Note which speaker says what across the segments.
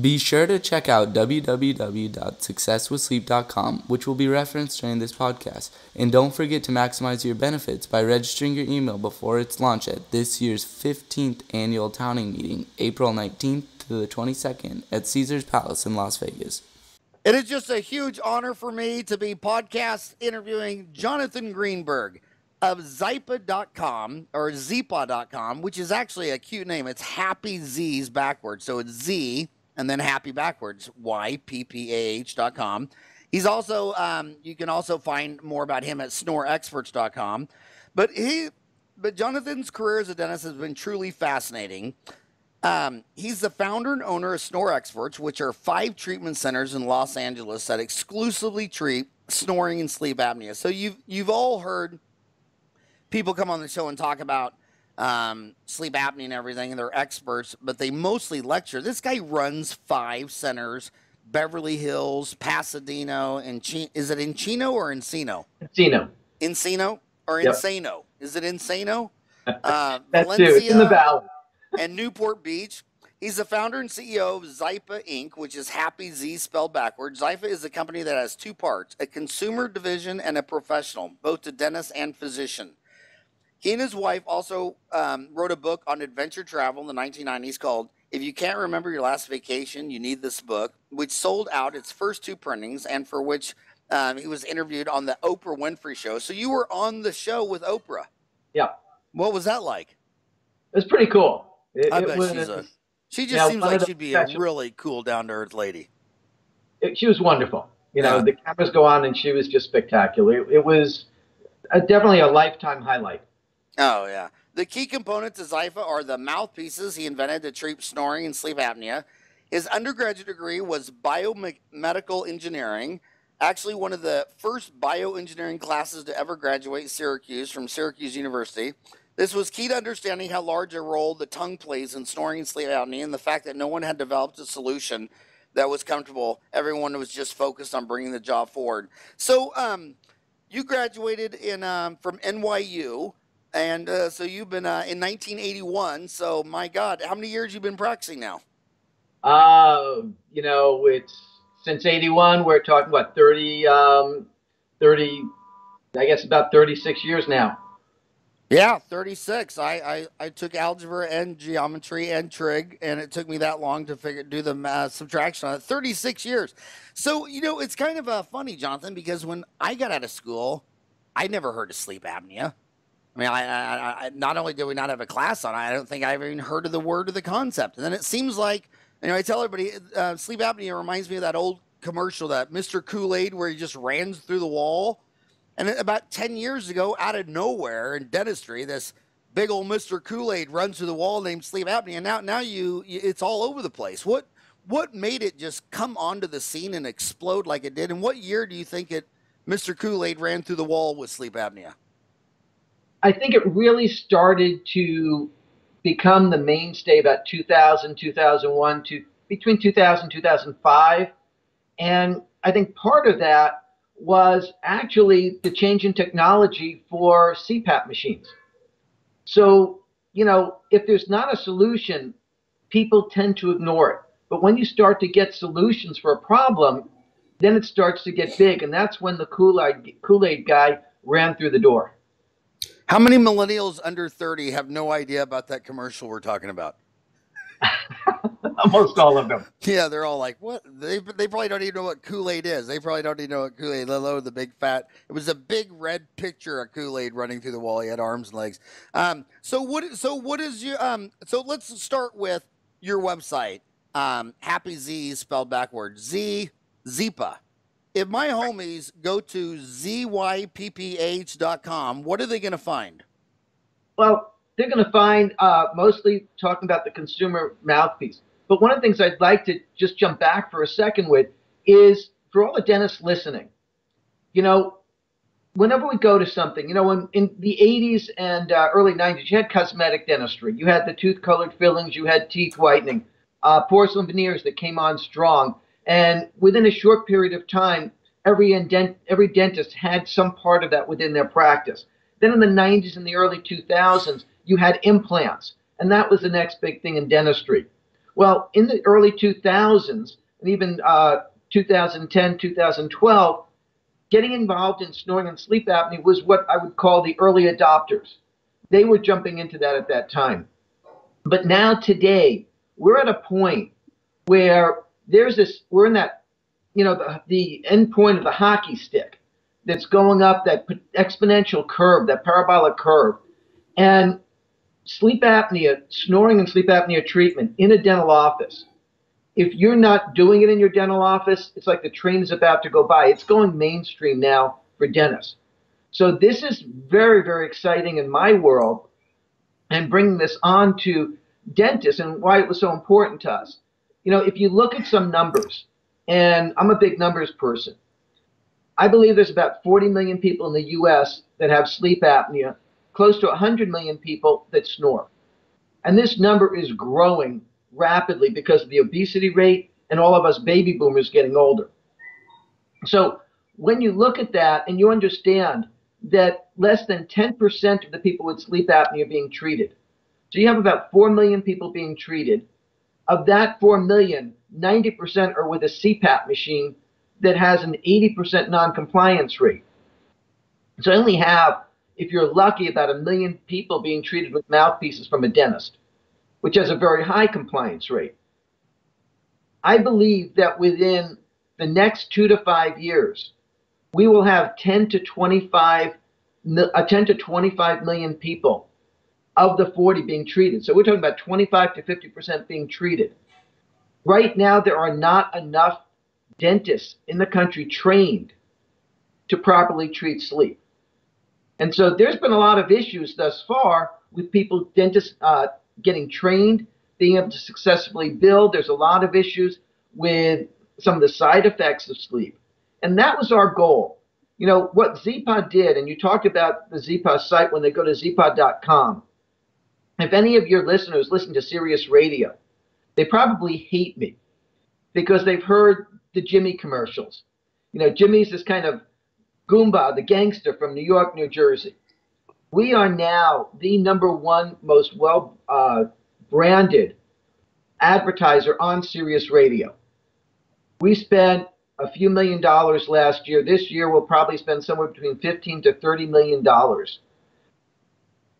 Speaker 1: Be sure to check out www.successwithsleep.com, which will be referenced during this podcast. And don't forget to maximize your benefits by registering your email before its launch at this year's 15th annual Townie meeting, April 19th to the 22nd at Caesars Palace in Las Vegas.
Speaker 2: It is just a huge honor for me to be podcast interviewing Jonathan Greenburg of Zyppah.com or Zyppah.com, which is actually a cute name. It's Happy Z's backwards. So it's Z and then Happy backwards, Y-P-P-A-H.com. He's also, um, you can also find more about him at snoreexperts.com. But he, but Jonathan's career as a dentist has been truly fascinating. Um, he's the founder and owner of Snore Experts, which are five treatment centers in Los Angeles that exclusively treat snoring and sleep apnea. So you've you've all heard people come on the show and talk about um, sleep apnea and everything, and they're experts, but they mostly lecture. This guy runs five centers: Beverly Hills, Pasadena, and Ch- is it Encino or Encino?
Speaker 3: Encino.
Speaker 2: Encino or
Speaker 3: Yep.
Speaker 2: Insano? Is it Insano? Uh,
Speaker 3: That's too. It's in the valley.
Speaker 2: and Newport Beach. He's the founder and CEO of Zyppah Inc., which is Happy Z spelled backwards. Zyppah is a company that has two parts a consumer division and a professional, both to dentist and physician. He and his wife also um, wrote a book on adventure travel in the 1990s called If You Can't Remember Your Last Vacation, You Need This Book, which sold out its first two printings and for which um, he was interviewed on the Oprah Winfrey Show. So you were on the show with Oprah.
Speaker 3: Yeah.
Speaker 2: What was that like?
Speaker 3: It was pretty cool. It,
Speaker 2: I
Speaker 3: it
Speaker 2: bet
Speaker 3: was,
Speaker 2: she's a. She just
Speaker 3: Yeah,
Speaker 2: seems like she'd be a really cool, down to earth lady.
Speaker 3: it- she was wonderful. You know,
Speaker 2: Yeah.
Speaker 3: the cameras go on, and she was just spectacular. It, it was a, definitely a lifetime highlight.
Speaker 2: Oh yeah. The key components of Zyppah are the mouthpieces he invented to treat snoring and sleep apnea. His undergraduate degree was biomedical engineering. Actually, one of the first bioengineering classes to ever graduate Syracuse from Syracuse University. This was key to understanding how large a role the tongue plays in snoring and sleep apnea, and the fact that no one had developed a solution that was comfortable. Everyone was just focused on bringing the job forward. So, um, you graduated in um, from NYU, and uh, so you've been uh, in 1981. So, my God, how many years you've been practicing now?
Speaker 3: Uh, you know, it's since '81. We're talking about 30, um, 30, I guess about 36 years now.
Speaker 2: Yeah, 36. I, I, I took algebra and geometry and trig, and it took me that long to figure do the uh, subtraction on it. 36 years. So, you know, it's kind of uh, funny, Jonathan, because when I got out of school, I never heard of sleep apnea. I mean, I, I, I not only did we not have a class on it, I don't think I've even heard of the word or the concept. And then it seems like, you know, I tell everybody, uh, sleep apnea reminds me of that old commercial, that Mr. Kool Aid, where he just ran through the wall. And about 10 years ago, out of nowhere in dentistry, this big old Mr. Kool Aid runs through the wall named sleep apnea. And now, now you, you, it's all over the place. What, what made it just come onto the scene and explode like it did? And what year do you think it, Mr. Kool Aid ran through the wall with sleep apnea?
Speaker 3: I think it really started to become the mainstay about 2000, 2001, to between 2000 2005. And I think part of that was actually the change in technology for CPAP machines. So, you know, if there's not a solution, people tend to ignore it. But when you start to get solutions for a problem, then it starts to get big. And that's when the Kool-Aid, Kool-Aid guy ran through the door.
Speaker 2: How many millennials under 30 have no idea about that commercial we're talking about?
Speaker 3: Almost all of them.
Speaker 2: Yeah, they're all like, "What?" They they probably don't even know what Kool Aid is. They probably don't even know what Kool Aid. Let alone the big fat. It was a big red picture of Kool Aid running through the wall. He had arms and legs. Um. So what? So what is your um? So let's start with your website. Um. Happy Z spelled backwards. Z Zyppah. If my homies go to zyppah.com, what are they going to find?
Speaker 3: Well, they're going to find uh, mostly talking about the consumer mouthpiece. But one of the things I'd like to just jump back for a second with is for all the dentists listening, you know, whenever we go to something, you know, in, in the 80s and uh, early 90s, you had cosmetic dentistry, you had the tooth colored fillings, you had teeth whitening, uh, porcelain veneers that came on strong. And within a short period of time, every, indent, every dentist had some part of that within their practice. Then in the 90s and the early 2000s, you had implants, and that was the next big thing in dentistry. Well, in the early 2000s, and even uh, 2010, 2012, getting involved in snoring and sleep apnea was what I would call the early adopters. They were jumping into that at that time. But now, today, we're at a point where there's this, we're in that, you know, the, the end point of the hockey stick that's going up that exponential curve, that parabolic curve. And sleep apnea, snoring and sleep apnea treatment in a dental office if you're not doing it in your dental office, it's like the train is about to go by. It's going mainstream now for dentists. So this is very, very exciting in my world and bringing this on to dentists and why it was so important to us. You know, if you look at some numbers, and I'm a big numbers person, I believe there's about 40 million people in the U.S. that have sleep apnea, close to 100 million people that snore. And this number is growing rapidly because of the obesity rate and all of us baby boomers getting older. So when you look at that and you understand that less than 10% of the people with sleep apnea are being treated. So you have about 4 million people being treated. Of that 4 million, 90% are with a CPAP machine that has an 80% non-compliance rate. So I only have, if you're lucky, about a million people being treated with mouthpieces from a dentist which has a very high compliance rate. I believe that within the next two to five years, we will have 10 to 25, uh, 10 to 25 million people of the 40 being treated. So we're talking about 25 to 50% being treated. Right now, there are not enough dentists in the country trained to properly treat sleep. And so there's been a lot of issues thus far with people, dentists, uh, getting trained, being able to successfully build. There's a lot of issues with some of the side effects of sleep. And that was our goal. You know, what Zyppah did, and you talked about the Zyppah site when they go to zyppah.com. If any of your listeners listen to Sirius Radio, they probably hate me because they've heard the Jimmy commercials. You know, Jimmy's this kind of Goomba, the gangster from New York, New Jersey we are now the number one most well uh, branded advertiser on Sirius Radio. We spent a few million dollars last year. This year, we'll probably spend somewhere between 15 to 30 million dollars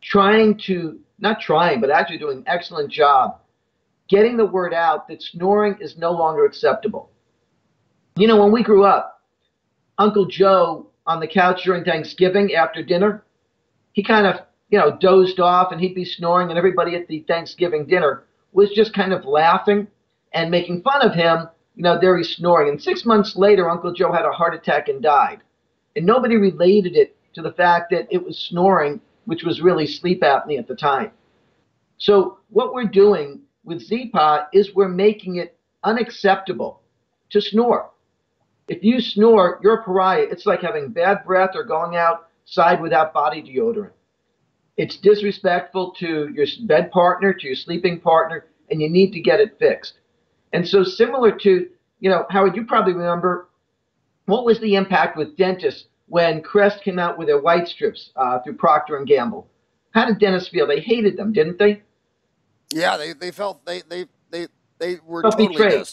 Speaker 3: trying to, not trying, but actually doing an excellent job getting the word out that snoring is no longer acceptable. You know, when we grew up, Uncle Joe on the couch during Thanksgiving after dinner, he kind of, you know, dozed off and he'd be snoring, and everybody at the Thanksgiving dinner was just kind of laughing and making fun of him. You know, there he's snoring. And six months later, Uncle Joe had a heart attack and died. And nobody related it to the fact that it was snoring, which was really sleep apnea at the time. So, what we're doing with Zyppah is we're making it unacceptable to snore. If you snore, you're a pariah. It's like having bad breath or going outside without body deodorant. It's disrespectful to your bed partner, to your sleeping partner, and you need to get it fixed. And so, similar to, you know, Howard, you probably remember what was the impact with dentists when Crest came out with their white strips uh, through Procter and Gamble? How did dentists feel? They hated them, didn't they?
Speaker 2: Yeah, they, they felt they they they they were felt totally
Speaker 3: betrayed.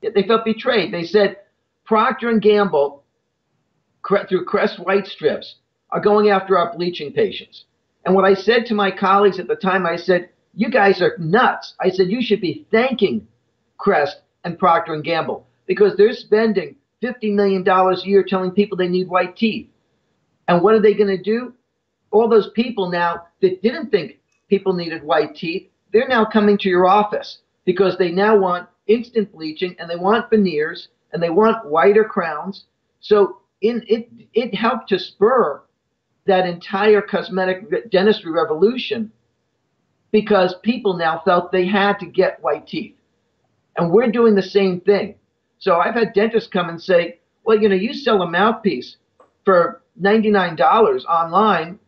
Speaker 3: Yeah, they felt betrayed. They said Procter and Gamble through Crest white strips are going after our bleaching patients. And what I said to my colleagues at the time, I said, "You guys are nuts." I said, "You should be thanking Crest and Procter and Gamble because they're spending fifty million dollars a year telling people they need white teeth. And what are they going to do? All those people now that didn't think people needed white teeth, they're now coming to your office because they now want instant bleaching and they want veneers and they want whiter crowns. So in, it it helped to spur that entire cosmetic dentistry revolution because people now felt they had to get white teeth. And we're doing the same thing. So I've had dentists come and say, well, you know, you sell a mouthpiece for $99 online.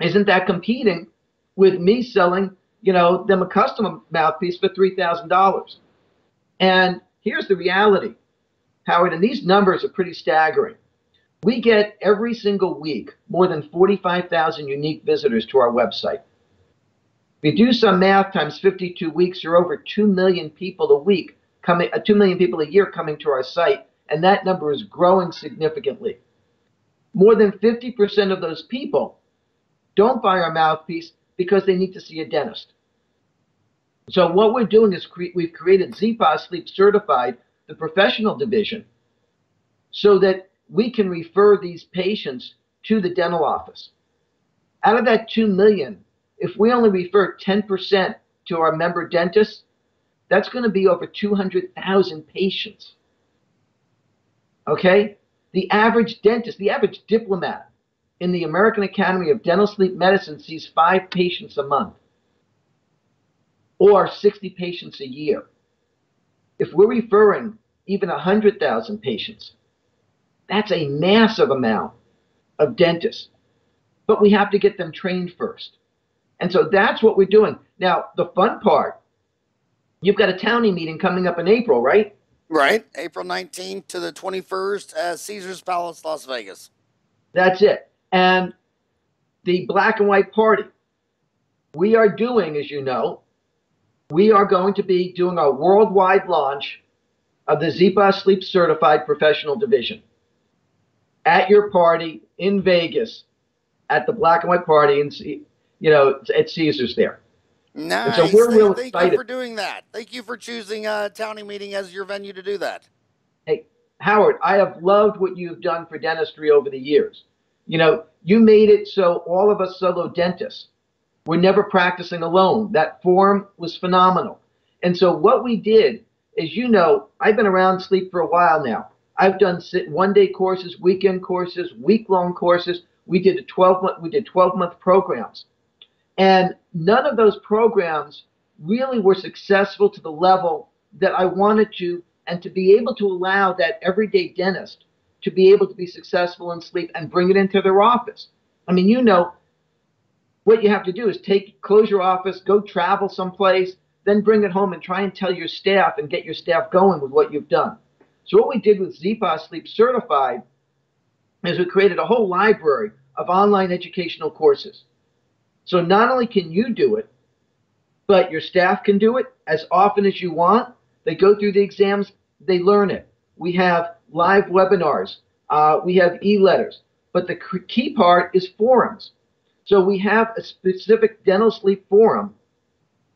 Speaker 3: Isn't that competing with me selling, you know, them a custom mouthpiece for $3,000? And here's the reality, Howard, and these numbers are pretty staggering. We get every single week more than 45,000 unique visitors to our website. If you do some math times 52 weeks, you're over 2 million people a week coming, uh, 2 million people a year coming to our site, and that number is growing significantly. More than 50% of those people don't buy our mouthpiece because they need to see a dentist. So what we're doing is cre- we've created Zyppah Sleep Certified, the professional division, so that we can refer these patients to the dental office. Out of that 2 million, if we only refer 10% to our member dentists, that's going to be over 200,000 patients. Okay? The average dentist, the average diplomate in the American Academy of Dental Sleep Medicine sees five patients a month or 60 patients a year. If we're referring even 100,000 patients, that's a massive amount of dentists. But we have to get them trained first. And so that's what we're doing. Now, the fun part, you've got a townie meeting coming up in April, right?
Speaker 2: Right. April 19th to the 21st at Caesars Palace, Las Vegas.
Speaker 3: That's it. And the black and white party, we are doing, as you know, we are going to be doing a worldwide launch of the Zyppah Sleep Certified Professional Division at your party in Vegas at the black and white party and you know at Caesars there.
Speaker 2: Nice. So we're real Thank excited. you for doing that. Thank you for choosing a uh, Townie meeting as your venue to do that.
Speaker 3: Hey, Howard, I have loved what you've done for dentistry over the years. You know, you made it so all of us solo dentists were never practicing alone. That form was phenomenal. And so what we did, as you know, I've been around sleep for a while now. I've done one day courses, weekend courses, week long courses. We did a 12 month, we did 12 month programs. And none of those programs really were successful to the level that I wanted to, and to be able to allow that everyday dentist to be able to be successful in sleep and bring it into their office. I mean, you know, what you have to do is take, close your office, go travel someplace, then bring it home and try and tell your staff and get your staff going with what you've done. So what we did with Zyppah Sleep Certified is we created a whole library of online educational courses. So not only can you do it, but your staff can do it as often as you want. They go through the exams, they learn it. We have live webinars, uh, we have e-letters, but the key part is forums. So we have a specific dental sleep forum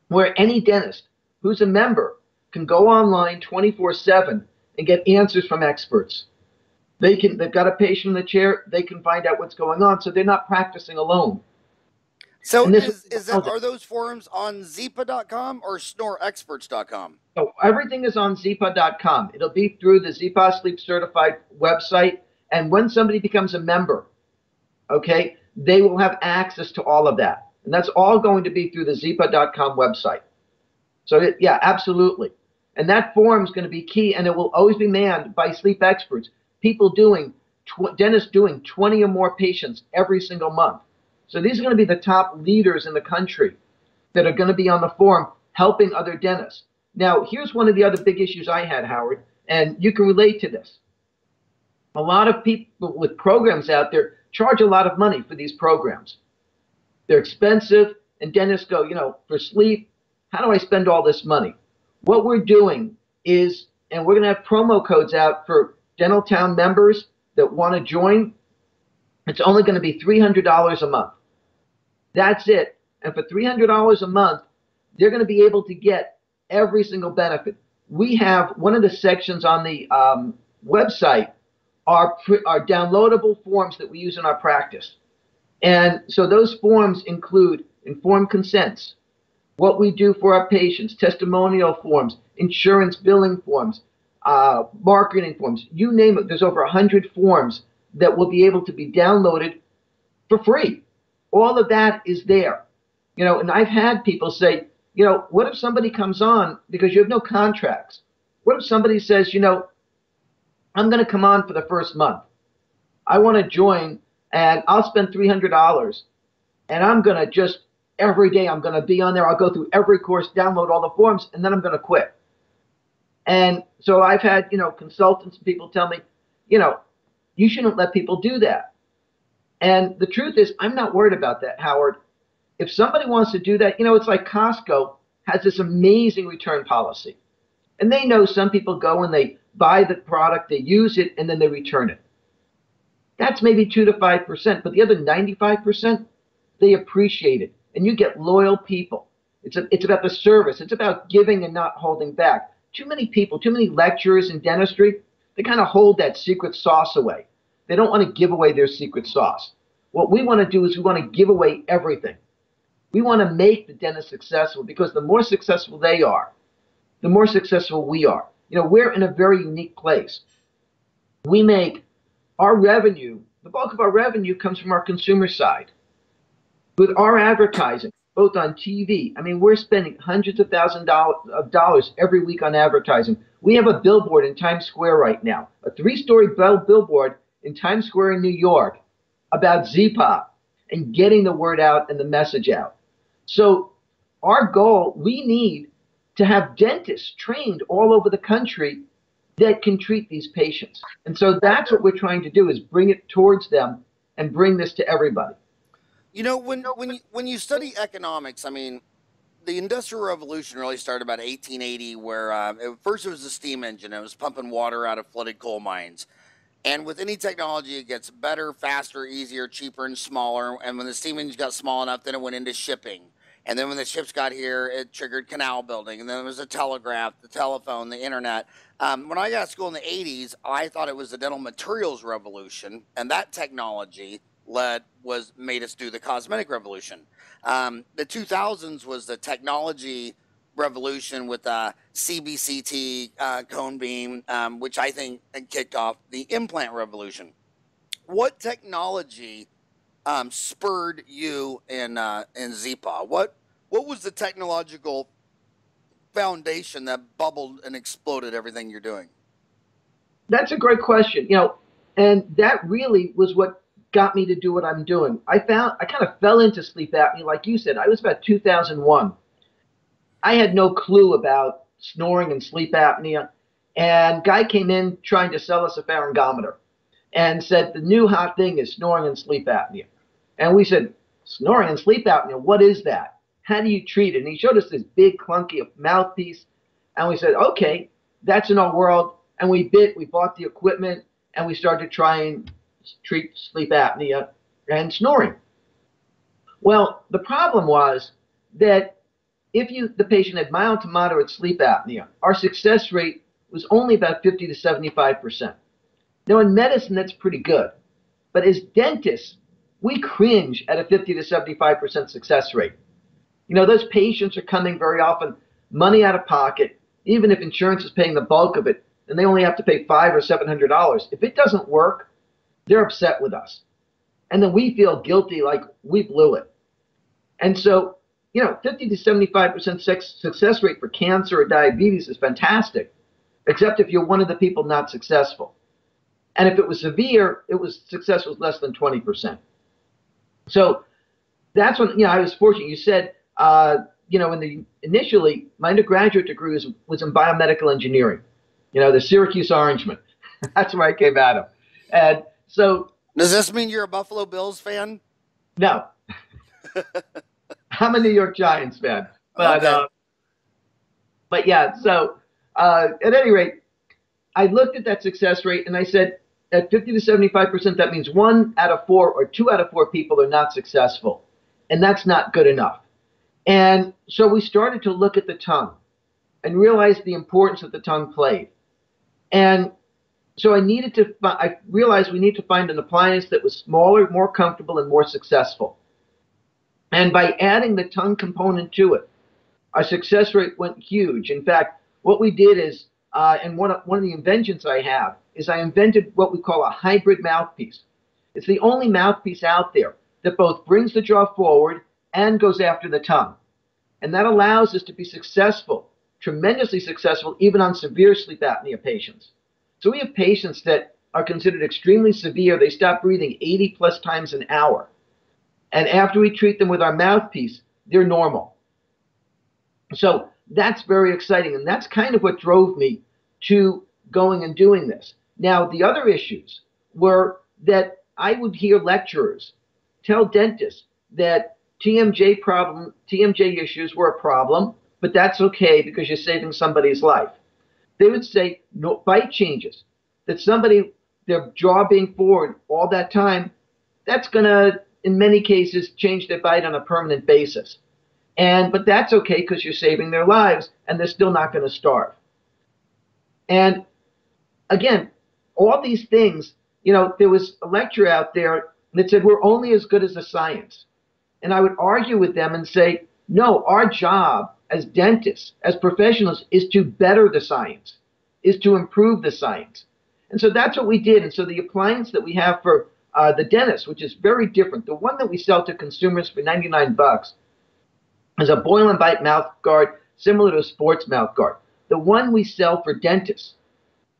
Speaker 3: where any dentist who's a member can go online 24/7 and get answers from experts. They can they've got a patient in the chair, they can find out what's going on so they're not practicing alone.
Speaker 2: So is, is that, are those forums on zyppah.com or snoreexperts.com?
Speaker 3: So oh, everything is on zyppah.com. It'll be through the Zyppah Sleep Certified website. And when somebody becomes a member, okay, they will have access to all of that. And that's all going to be through the zyppah.com website. So it, yeah, absolutely. And that forum is going to be key, and it will always be manned by sleep experts, people doing, tw- dentists doing 20 or more patients every single month. So these are going to be the top leaders in the country that are going to be on the forum helping other dentists. Now, here's one of the other big issues I had, Howard, and you can relate to this. A lot of people with programs out there charge a lot of money for these programs. They're expensive, and dentists go, you know, for sleep, how do I spend all this money? What we're doing is, and we're going to have promo codes out for Dentaltown members that want to join. It's only going to be $300 a month. That's it. And for $300 a month, they're going to be able to get every single benefit. We have one of the sections on the um, website are, are downloadable forms that we use in our practice. And so those forms include informed consents, what we do for our patients, testimonial forms, insurance billing forms, uh, marketing forms, you name it. There's over 100 forms that will be able to be downloaded for free. All of that is there. You know, and I've had people say, you know, what if somebody comes on because you have no contracts? What if somebody says, you know, I'm going to come on for the first month. I want to join and I'll spend $300 and I'm going to just every day I'm going to be on there. I'll go through every course, download all the forms, and then I'm going to quit. And so I've had, you know, consultants and people tell me, you know, you shouldn't let people do that. And the truth is, I'm not worried about that, Howard. if somebody wants to do that, you know, it's like Costco has this amazing return policy. And they know some people go and they buy the product, they use it, and then they return it. That's maybe 2 to 5%, but the other 95%, they appreciate it. And you get loyal people. It's, a, it's about the service, it's about giving and not holding back. Too many people, too many lecturers in dentistry, they kind of hold that secret sauce away. They don't want to give away their secret sauce. What we want to do is we want to give away everything. We want to make the dentist successful because the more successful they are, the more successful we are. You know, we're in a very unique place. We make our revenue, the bulk of our revenue comes from our consumer side. With our advertising, both on TV, I mean, we're spending hundreds of thousands of dollars every week on advertising. We have a billboard in Times Square right now, a three story billboard in Times Square in New York about Zyppah and getting the word out and the message out. So, our goal, we need to have dentists trained all over the country that can treat these patients. And so that's what we're trying to do is bring it towards them and bring this to everybody.
Speaker 2: You know, when when you, when you study economics, I mean, the Industrial Revolution really started about 1880, where uh, it, first it was a steam engine. It was pumping water out of flooded coal mines. And with any technology, it gets better, faster, easier, cheaper, and smaller. And when the steam engine got small enough, then it went into shipping. And then when the ships got here, it triggered canal building. And then there was the telegraph, the telephone, the internet. Um, when I got to school in the 80s, I thought it was the dental materials revolution. And that technology led was made us do the cosmetic revolution. Um, the 2000s was the technology revolution with uh, CBCT uh, cone beam, um, which I think kicked off the implant revolution. What technology um, spurred you in uh, in Zyppah? What what was the technological foundation that bubbled and exploded everything you're doing?
Speaker 3: That's a great question. You know, and that really was what got me to do what I'm doing. I found I kind of fell into sleep apnea, like you said. I was about 2001. I had no clue about snoring and sleep apnea, and guy came in trying to sell us a pharyngometer, and said the new hot thing is snoring and sleep apnea. And we said, snoring and sleep apnea, what is that? How do you treat it? And he showed us this big clunky mouthpiece, and we said, okay, that's in our world. And we bit, we bought the equipment, and we started trying treat sleep apnea and snoring. Well, the problem was that if you the patient had mild to moderate sleep apnea, our success rate was only about 50 to 75 percent. Now, in medicine, that's pretty good, but as dentists, we cringe at a 50 to 75 percent success rate. You know, those patients are coming very often money out of pocket, even if insurance is paying the bulk of it, and they only have to pay five or seven hundred dollars. If it doesn't work, they're upset with us. And then we feel guilty like we blew it. And so, you know, 50 to 75% success rate for cancer or diabetes is fantastic, except if you're one of the people not successful. And if it was severe, it was success was less than 20%. So that's when, you know, I was fortunate. You said, uh, you know, in the initially, my undergraduate degree was, was in biomedical engineering, you know, the Syracuse Orangemen. that's where I came out of. And so
Speaker 2: does this mean you're a Buffalo Bills fan?
Speaker 3: No, I'm a New York Giants fan. But okay. uh, but yeah, so uh, at any rate, I looked at that success rate and I said at 50 to 75 percent, that means one out of four or two out of four people are not successful, and that's not good enough. And so we started to look at the tongue and realize the importance that the tongue played. And so I needed to, I realized we need to find an appliance that was smaller, more comfortable, and more successful. And by adding the tongue component to it, our success rate went huge. In fact, what we did is, uh, and one of, one of the inventions I have is I invented what we call a hybrid mouthpiece. It's the only mouthpiece out there that both brings the jaw forward and goes after the tongue. And that allows us to be successful, tremendously successful, even on severe sleep apnea patients. So we have patients that are considered extremely severe. They stop breathing 80 plus times an hour. And after we treat them with our mouthpiece, they're normal. So that's very exciting. And that's kind of what drove me to going and doing this. Now, the other issues were that I would hear lecturers tell dentists that TMJ problem, TMJ issues were a problem, but that's okay because you're saving somebody's life. They would say no bite changes, that somebody their jaw being forward all that time, that's gonna in many cases change their bite on a permanent basis. And but that's okay because you're saving their lives and they're still not going to starve. And again, all these things, you know, there was a lecture out there that said we're only as good as the science. And I would argue with them and say, no, our job as dentists, as professionals, is to better the science, is to improve the science. And so that's what we did. And so the appliance that we have for uh, the dentist, which is very different, the one that we sell to consumers for 99 bucks, is a boil and bite mouth guard similar to a sports mouth guard. The one we sell for dentists.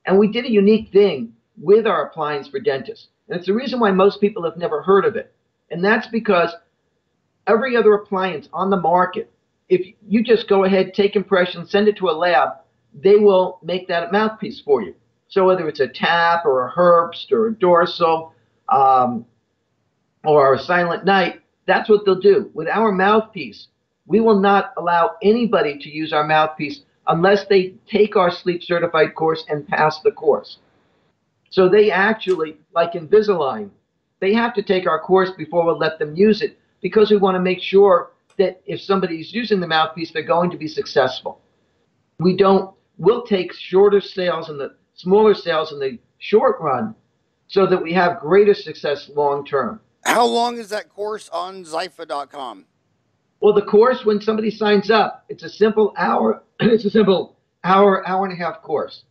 Speaker 3: And we did a unique thing with our appliance for dentists. And it's the reason why most people have never heard of it. And that's because every other appliance on the market, if you just go ahead, take impressions, send it to a lab, they will make that mouthpiece for you. So whether it's a tap or a Herbst or a dorsal um, or a silent night, that's what they'll do. With our mouthpiece, we will not allow anybody to use our mouthpiece unless they take our sleep certified course and pass the course. So they actually, like Invisalign, they have to take our course before we'll let them use it because we want to make sure that if somebody's using the mouthpiece, they're going to be successful. We don't, we'll take shorter sales in the smaller sales in the short run so that we have greater success long term.
Speaker 2: How long is that course on Zyppah.com?
Speaker 3: Well, the course, when somebody signs up, it's a simple hour, it's a simple hour, hour and a half course.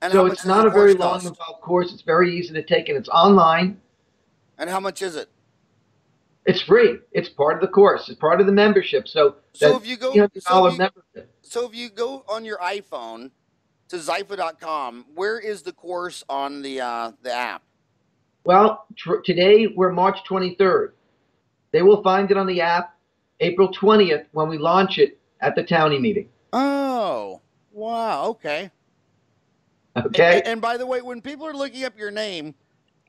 Speaker 3: And so it's not a very long involved course. It's very easy to take and it's online.
Speaker 2: And how much is it?
Speaker 3: It's free. It's part of the course. It's part of the membership. So,
Speaker 2: so if you go, so if you, membership. so if you go on your iPhone to Zyppah.com, where is the course on the uh, the app?
Speaker 3: Well, tr- today we're March 23rd. They will find it on the app April 20th when we launch it at the Townie meeting.
Speaker 2: Oh, wow. Okay.
Speaker 3: Okay.
Speaker 2: And, and by the way, when people are looking up your name,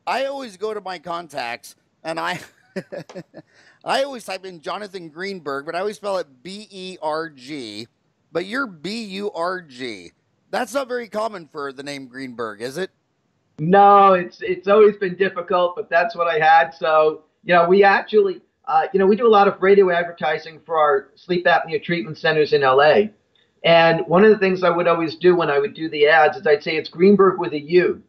Speaker 2: I always go to my contacts and I. I always type in Jonathan Greenberg, but I always spell it B E R G. But you're B U R G. That's not very common for the name Greenberg, is it?
Speaker 3: No, it's it's always been difficult, but that's what I had. So you know, we actually, uh, you know, we do a lot of radio advertising for our sleep apnea treatment centers in LA. And one of the things I would always do when I would do the ads is I'd say it's Greenburg with a U,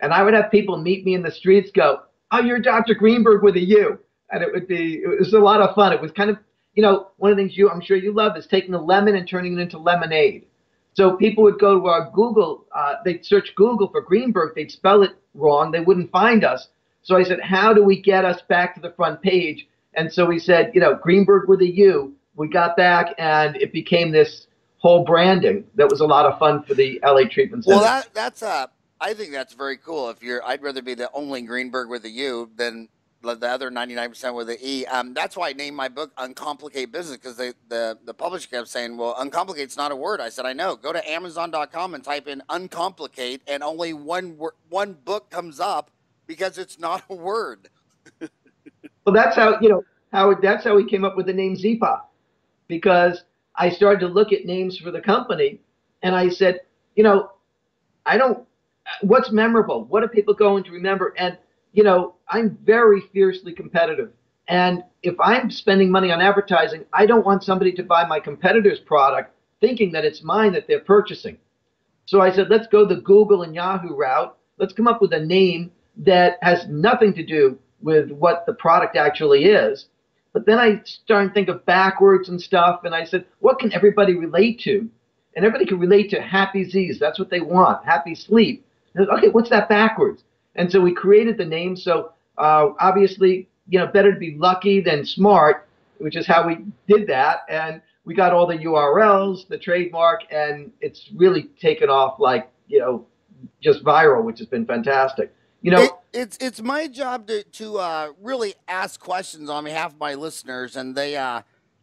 Speaker 3: and I would have people meet me in the streets, go, "Oh, you're Dr. Greenburg with a U," and it would be it was a lot of fun. It was kind of, you know, one of the things you I'm sure you love is taking a lemon and turning it into lemonade. So people would go to our Google, uh, they'd search Google for Greenberg, they'd spell it wrong, they wouldn't find us. So I said, how do we get us back to the front page? And so we said, you know, Greenburg with a U. We got back, and it became this whole branding that was a lot of fun for the LA treatment center.
Speaker 2: Well, that that's uh, I think that's very cool. If you're, I'd rather be the only Greenburg with a U than the other 99% with the E. Um, that's why I named my book Uncomplicate Business because the, the publisher kept saying, well, uncomplicate's not a word. I said, I know. Go to Amazon.com and type in uncomplicate, and only one, one book comes up because it's not a word.
Speaker 3: well, that's how, you know, Howard, that's how we came up with the name Zyppah because I started to look at names for the company and I said, you know, I don't, what's memorable? What are people going to remember? And you know, I'm very fiercely competitive. And if I'm spending money on advertising, I don't want somebody to buy my competitor's product thinking that it's mine that they're purchasing. So I said, let's go the Google and Yahoo route. Let's come up with a name that has nothing to do with what the product actually is. But then I started to think of backwards and stuff, and I said, what can everybody relate to? And everybody can relate to happy Z's. That's what they want, happy sleep. And okay, what's that backwards? And so we created the name. So uh, obviously, you know, better to be lucky than smart, which is how we did that. And we got all the URLs, the trademark, and it's really taken off like, you know, just viral, which has been fantastic. You know, it,
Speaker 2: it's it's my job to to uh, really ask questions on behalf of my listeners, and they uh,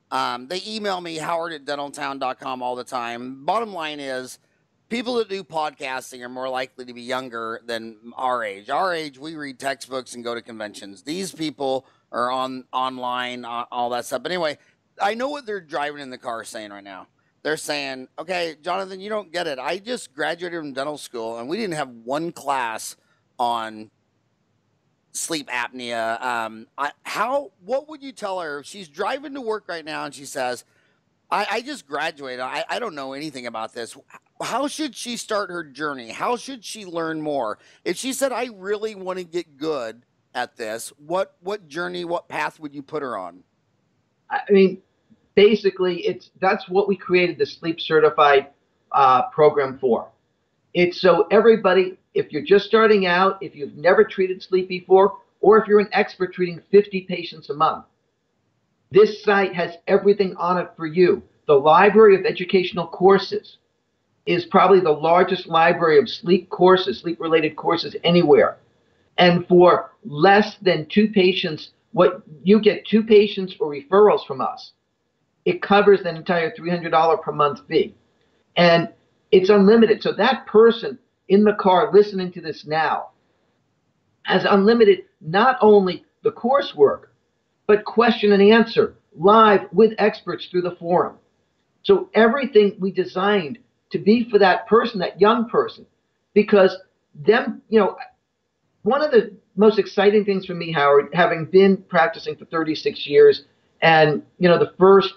Speaker 2: um, they email me howard at dentaltown.com all the time. Bottom line is, people that do podcasting are more likely to be younger than our age. Our age, we read textbooks and go to conventions. These people are on online, all that stuff. But anyway, I know what they're driving in the car saying right now. They're saying, "Okay, Jonathan, you don't get it. I just graduated from dental school, and we didn't have one class on sleep apnea. Um, I, how? What would you tell her? She's driving to work right now, and she says." I, I just graduated. I, I don't know anything about this. How should she start her journey? How should she learn more? If she said, I really want to get good at this, what what journey, what path would you put her on?
Speaker 3: I mean, basically, it's that's what we created the sleep certified uh, program for. It's so everybody, if you're just starting out, if you've never treated sleep before, or if you're an expert treating 50 patients a month, this site has everything on it for you. The Library of Educational Courses is probably the largest library of sleep courses, sleep related courses anywhere. And for less than two patients, what you get two patients or referrals from us, it covers an entire $300 per month fee. And it's unlimited. So that person in the car listening to this now has unlimited not only the coursework, but question and answer live with experts through the forum. So everything we designed to be for that person, that young person, because them, you know, one of the most exciting things for me, Howard, having been practicing for 36 years, and you know, the first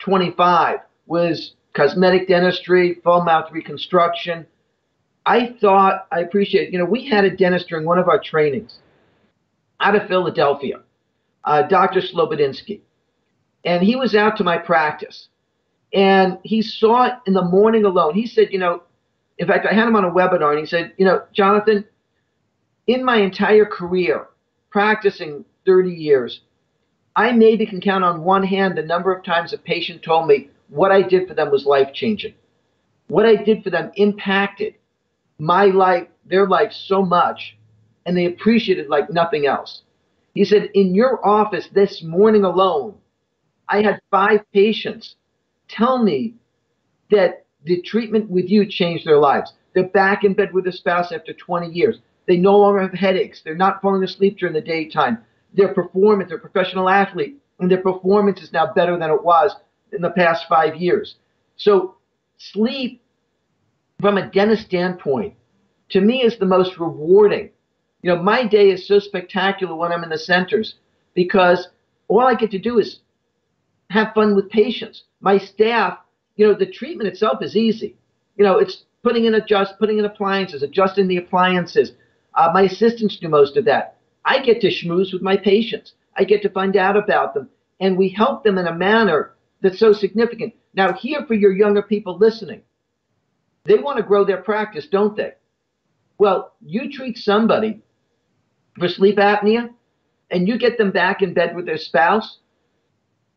Speaker 3: 25 was cosmetic dentistry, full mouth reconstruction. I thought I appreciate, you know, we had a dentist during one of our trainings out of Philadelphia uh, Dr. Slobodinsky. And he was out to my practice. And he saw it in the morning alone. He said, you know, in fact, I had him on a webinar and he said, you know, Jonathan, in my entire career, practicing 30 years, I maybe can count on one hand the number of times a patient told me what I did for them was life changing. What I did for them impacted my life, their life so much, and they appreciated like nothing else. He said, In your office this morning alone, I had five patients tell me that the treatment with you changed their lives. They're back in bed with their spouse after 20 years. They no longer have headaches. They're not falling asleep during the daytime. Their performance, they're professional athlete, and their performance is now better than it was in the past five years. So, sleep, from a dentist standpoint, to me is the most rewarding you know, my day is so spectacular when I'm in the centers because all I get to do is have fun with patients. My staff, you know, the treatment itself is easy. You know, it's putting in adjust, putting in appliances, adjusting the appliances. Uh, my assistants do most of that. I get to schmooze with my patients. I get to find out about them, and we help them in a manner that's so significant. Now, here for your younger people listening, they want to grow their practice, don't they? Well, you treat somebody for sleep apnea and you get them back in bed with their spouse,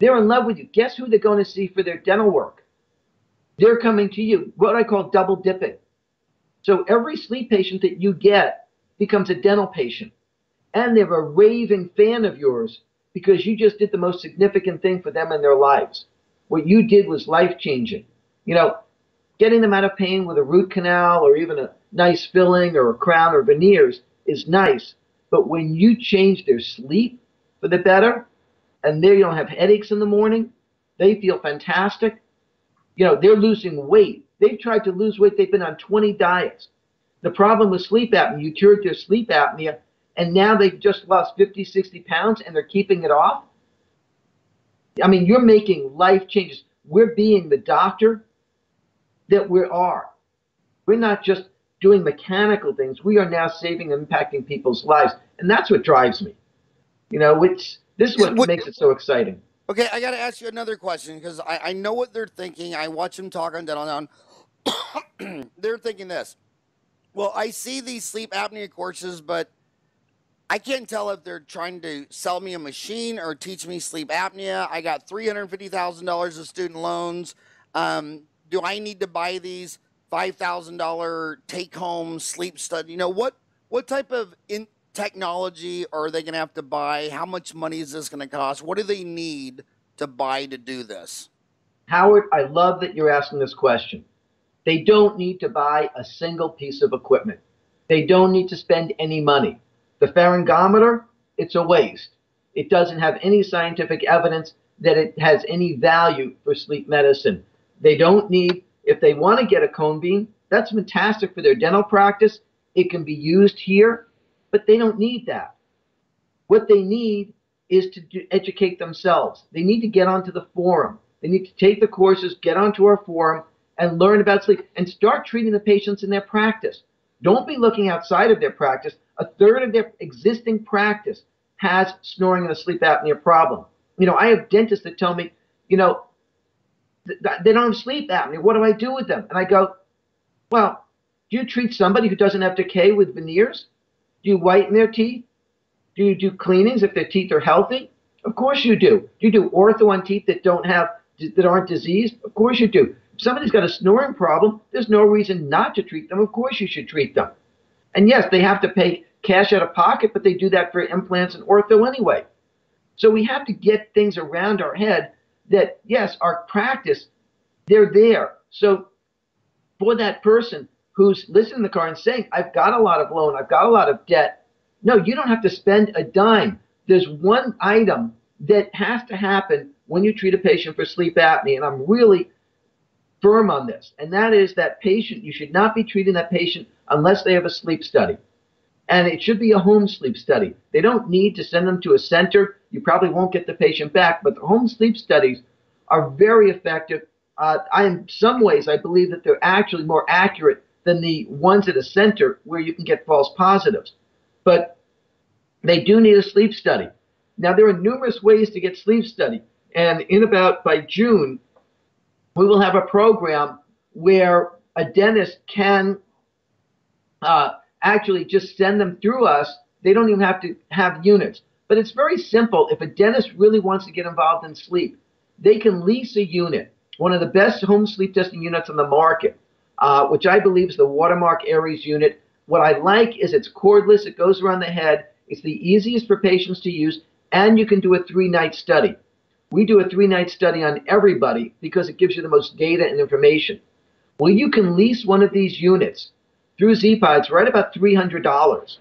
Speaker 3: they're in love with you. Guess who they're going to see for their dental work? They're coming to you, what I call double dipping. So every sleep patient that you get becomes a dental patient. And they're a raving fan of yours because you just did the most significant thing for them in their lives. What you did was life changing. You know, getting them out of pain with a root canal or even a nice filling or a crown or veneers is nice. But when you change their sleep for the better, and they don't have headaches in the morning, they feel fantastic. You know, they're losing weight. They've tried to lose weight. They've been on 20 diets. The problem with sleep apnea, you cured their sleep apnea, and now they've just lost 50, 60 pounds and they're keeping it off. I mean, you're making life changes. We're being the doctor that we are. We're not just doing mechanical things. We are now saving and impacting people's lives, and that's what drives me. You know, which this is what, what makes it so exciting.
Speaker 2: Okay, I got to ask you another question because I, I know what they're thinking. I watch them talk on Dentaltown. they're thinking this. Well, I see these sleep apnea courses, but I can't tell if they're trying to sell me a machine or teach me sleep apnea. I got three hundred fifty thousand dollars of student loans. Um, do I need to buy these? five thousand dollar take home sleep study. You know what what type of in technology are they going to have to buy? How much money is this going to cost? What do they need to buy to do this?
Speaker 3: Howard, I love that you're asking this question. They don't need to buy a single piece of equipment. They don't need to spend any money. The pharyngometer, it's a waste. it doesn't have any scientific evidence that it has any value for sleep medicine. They don't need, if they want to get a cone beam, that's fantastic for their dental practice. It can be used here, but they don't need that. What they need is to do, educate themselves. They need to get onto the forum. They need to take the courses, get onto our forum, and learn about sleep and start treating the patients in their practice. Don't be looking outside of their practice. A third of their existing practice has snoring and a sleep apnea problem. You know, I have dentists that tell me, you know, th- they don't have sleep apnea. What do I do with them? And I go, well, do you treat somebody who doesn't have decay with veneers? Do you whiten their teeth? Do you do cleanings if their teeth are healthy? Of course you do. Do you do ortho on teeth that don't have that aren't diseased? Of course you do. If somebody's got a snoring problem, there's no reason not to treat them. Of course you should treat them. And yes, they have to pay cash out of pocket, but they do that for implants and ortho anyway. So we have to get things around our head that, yes, our practice, they're there. So for that person who's listening in the car and saying, I've got a lot of loan, I've got a lot of debt, no, you don't have to spend a dime. There's one item that has to happen when you treat a patient for sleep apnea, and I'm really firm on this, and that is that patient, you should not be treating that patient unless they have a sleep study and it should be a home sleep study. They don't need to send them to a center. You probably won't get the patient back, but the home sleep studies are very effective. Uh, I, in some ways, I believe that they're actually more accurate than the ones at a center where you can get false positives. But they do need a sleep study. Now, there are numerous ways to get sleep study, and in about by June, we will have a program where a dentist can uh, actually just send them through us. They don't even have to have units. But it's very simple. If a dentist really wants to get involved in sleep, they can lease a unit, one of the best home sleep testing units on the market, uh, which I believe is the Watermark ARES unit. What I like is it's cordless, it goes around the head, it's the easiest for patients to use, and you can do a three night study. We do a three night study on everybody because it gives you the most data and information. Well, you can lease one of these units through Zyppah, it's right about $300.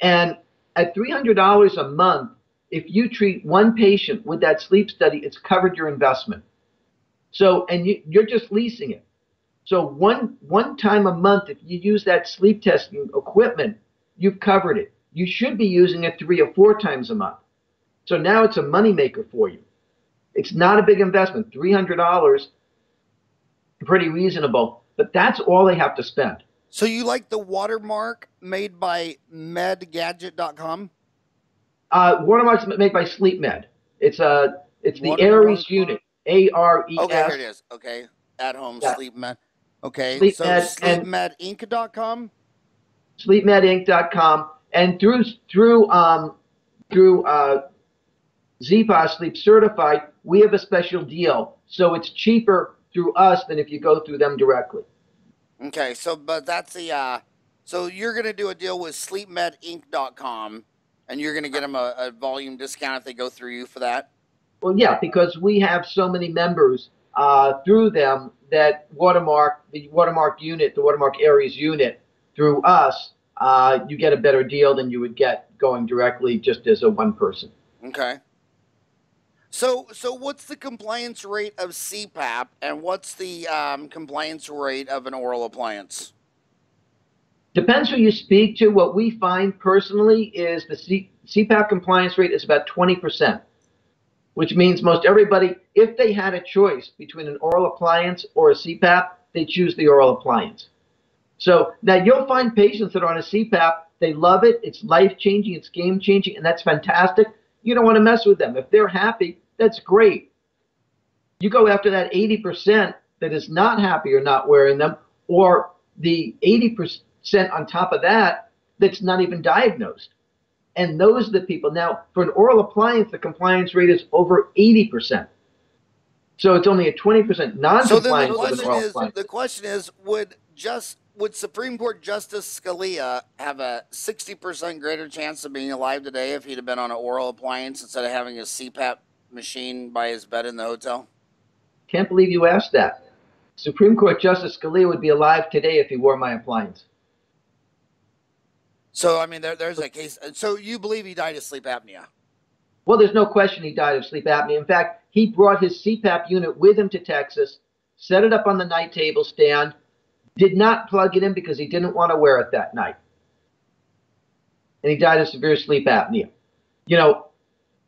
Speaker 3: And at $300 a month, if you treat one patient with that sleep study, it's covered your investment. So, and you, you're just leasing it. So one one time a month, if you use that sleep testing equipment, you've covered it. You should be using it three or four times a month. So now it's a moneymaker for you. It's not a big investment, three hundred dollars, pretty reasonable. But that's all they have to spend.
Speaker 2: So you like the watermark made by medgadget.com?
Speaker 3: Uh, watermark's made by SleepMed. It's a uh, it's the ARES unit. A R E S.
Speaker 2: Okay, here it is. Okay, at home yeah. SleepMed. Okay, Sleep so sleepmedinc.com.
Speaker 3: Sleepmedinc.com and through through um through uh Sleep Certified, we have a special deal. So it's cheaper through us than if you go through them directly.
Speaker 2: Okay, so but that's the uh, so you're gonna do a deal with SleepMedInc.com, and you're gonna get them a, a volume discount if they go through you for that.
Speaker 3: Well, yeah, because we have so many members uh, through them that Watermark, the Watermark unit, the Watermark ARES unit, through us, uh, you get a better deal than you would get going directly just as a one person.
Speaker 2: Okay. So, so what's the compliance rate of CPAP, and what's the um, compliance rate of an oral appliance?
Speaker 3: Depends who you speak to. What we find personally is the C- CPAP compliance rate is about 20%, which means most everybody, if they had a choice between an oral appliance or a CPAP, they choose the oral appliance. So now you'll find patients that are on a CPAP, they love it, it's life changing, it's game changing, and that's fantastic. You don't want to mess with them. If they're happy, that's great. You go after that 80% that is not happy or not wearing them, or the 80% on top of that that's not even diagnosed. And those are the people. Now, for an oral appliance, the compliance rate is over 80%. So it's only a 20% non-compliance. So then
Speaker 2: the question is, appliance. the question is, would just would Supreme Court Justice Scalia have a 60% greater chance of being alive today if he'd have been on an oral appliance instead of having a CPAP machine by his bed in the hotel?
Speaker 3: Can't believe you asked that. Supreme Court Justice Scalia would be alive today if he wore my appliance.
Speaker 2: So, I mean, there, there's a case. Uh, so, you believe he died of sleep apnea?
Speaker 3: Well, there's no question he died of sleep apnea. In fact, he brought his CPAP unit with him to Texas, set it up on the night table stand, did not plug it in because he didn't want to wear it that night. And he died of severe sleep apnea. You know,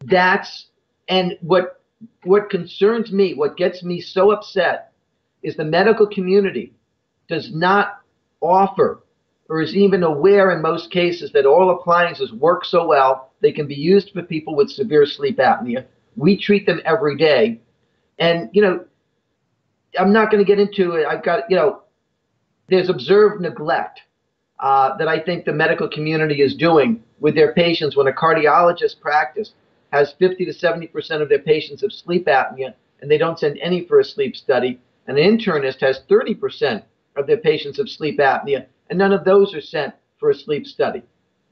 Speaker 3: that's and what what concerns me, what gets me so upset is the medical community does not offer or is even aware in most cases that all appliances work so well they can be used for people with severe sleep apnea. We treat them every day. And, you know, I'm not going to get into it. I've got, you know, there's observed neglect uh, that I think the medical community is doing with their patients when a cardiologist practice has 50 to 70 percent of their patients have sleep apnea and they don't send any for a sleep study. An internist has 30 percent of their patients have sleep apnea and none of those are sent for a sleep study.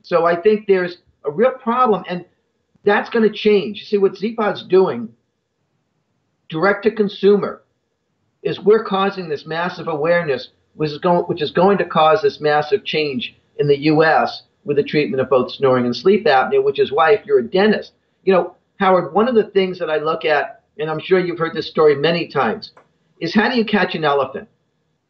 Speaker 3: So I think there's a real problem, and that's going to change. You see, what Zyppah's doing, direct to consumer, is we're causing this massive awareness, which is going, which is going to cause this massive change in the U.S. with the treatment of both snoring and sleep apnea, which is why if you're a dentist, you know, Howard, one of the things that I look at, and I'm sure you've heard this story many times, is how do you catch an elephant?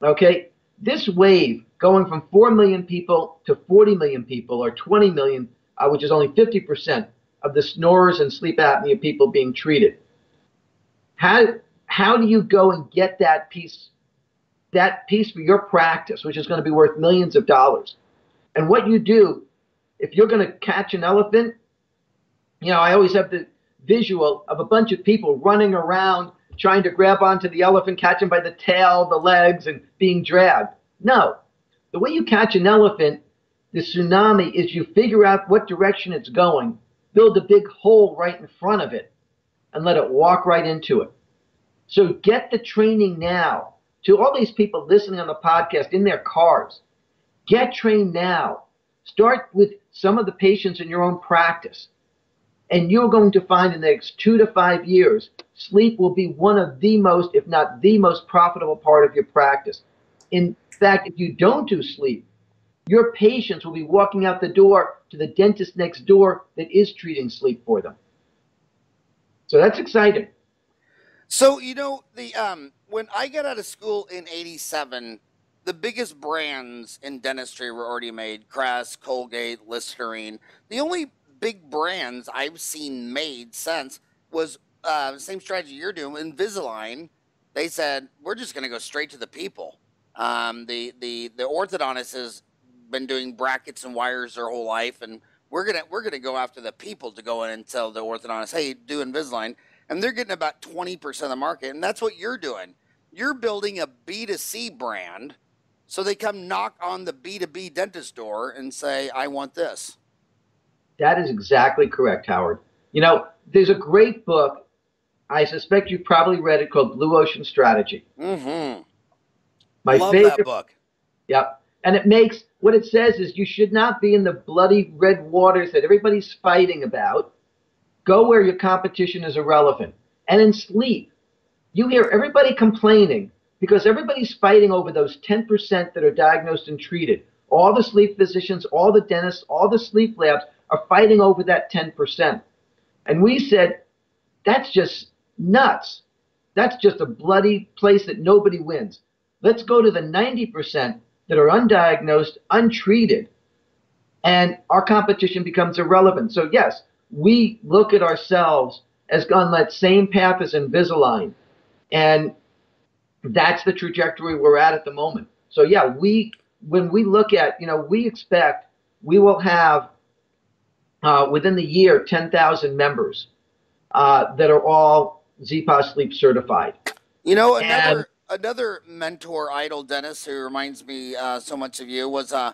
Speaker 3: Okay, this wave going from 4 million people to 40 million people or 20 million, uh, which is only 50% of the snorers and sleep apnea people being treated. How, how do you go and get that piece, that piece for your practice, which is going to be worth millions of dollars? And what you do, if you're going to catch an elephant, you know, I always have the visual of a bunch of people running around trying to grab onto the elephant, catch him by the tail, the legs, and being dragged. No. The way you catch an elephant, the tsunami, is you figure out what direction it's going, build a big hole right in front of it, and let it walk right into it. So get the training now. To all these people listening on the podcast in their cars, get trained now. Start with some of the patients in your own practice. And you're going to find in the next two to five years, sleep will be one of the most, if not the most profitable part of your practice. In fact, if you don't do sleep, your patients will be walking out the door to the dentist next door that is treating sleep for them. So that's exciting.
Speaker 2: So you know the um, when I got out of school in '87, the biggest brands in dentistry were already made: Crest, Colgate, Listerine. The only big brands I've seen made since was uh, same strategy you're doing. Invisalign, they said we're just going to go straight to the people. Um, the the the orthodontist has been doing brackets and wires their whole life, and we're gonna we're gonna go after the people to go in and tell the orthodontist, hey, do Invisalign, and they're getting about twenty percent of the market, and that's what you're doing. You're building a B2C brand, so they come knock on the B2B dentist door and say, I want this.
Speaker 3: That is exactly correct, Howard. You know, there's a great book. I suspect you've probably read it called Blue Ocean Strategy.
Speaker 2: Mm-hmm.
Speaker 3: My
Speaker 2: Love
Speaker 3: favorite
Speaker 2: that book.
Speaker 3: Yep. And it makes what it says is you should not be in the bloody red waters that everybody's fighting about. Go where your competition is irrelevant. And in sleep, you hear everybody complaining because everybody's fighting over those 10% that are diagnosed and treated. All the sleep physicians, all the dentists, all the sleep labs are fighting over that 10%. And we said, that's just nuts. That's just a bloody place that nobody wins. Let's go to the 90% that are undiagnosed, untreated, and our competition becomes irrelevant. So, yes, we look at ourselves as on that same path as Invisalign. And that's the trajectory we're at at the moment. So, yeah, we, when we look at, you know, we expect we will have uh, within the year 10,000 members uh, that are all Zyppah Sleep certified.
Speaker 2: You know, another and, another mentor, idol dentist who reminds me uh, so much of you was uh,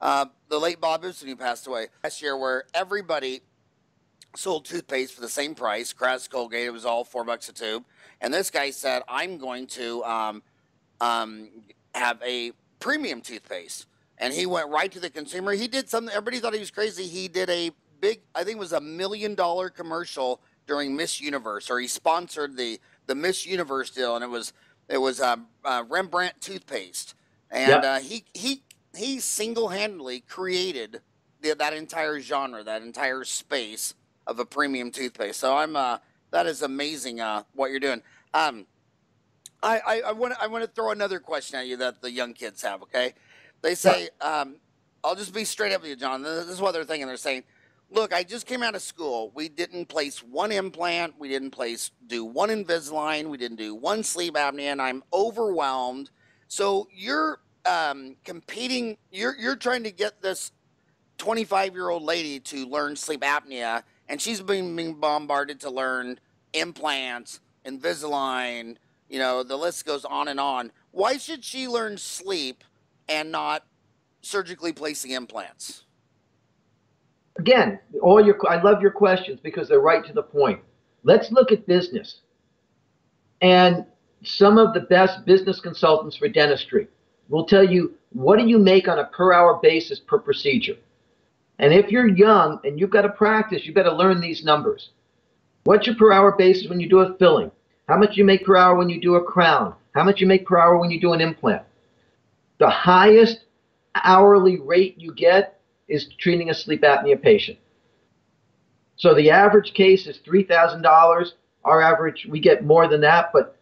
Speaker 2: uh, the late Bob Houston who passed away last year, where everybody sold toothpaste for the same price. Crest, Colgate, it was all four bucks a tube. And this guy said, I'm going to um, um, have a premium toothpaste. And he went right to the consumer. He did something, everybody thought he was crazy. He did a big, I think it was a million dollar commercial during Miss Universe, or he sponsored the, the Miss Universe deal. And it was it was uh, uh, Rembrandt toothpaste, and yep. uh, he he he single handedly created the, that entire genre, that entire space of a premium toothpaste. So I'm uh, that is amazing uh, what you're doing. Um, I I want I want to throw another question at you that the young kids have. Okay, they say um, I'll just be straight up with you, John. This is what they're thinking. They're saying, "Look, I just came out of school. We didn't place one implant. We didn't place do one Invisalign. We didn't do one sleep apnea, and I'm overwhelmed." So you're um, competing. You're you're trying to get this 25 year old lady to learn sleep apnea, and she's been being bombarded to learn implants, Invisalign. You know, the list goes on and on. Why should she learn sleep and not surgically placing implants?
Speaker 3: Again, all your I love your questions because they're right to the point. Let's look at business. And some of the best business consultants for dentistry will tell you what do you make on a per hour basis per procedure. And if you're young and you've got to practice, you've got to learn these numbers. What's your per hour basis when you do a filling? How much you make per hour when you do a crown? How much you make per hour when you do an implant? The highest hourly rate you get is treating a sleep apnea patient. So the average case is $3,000. Our average, we get more than that, but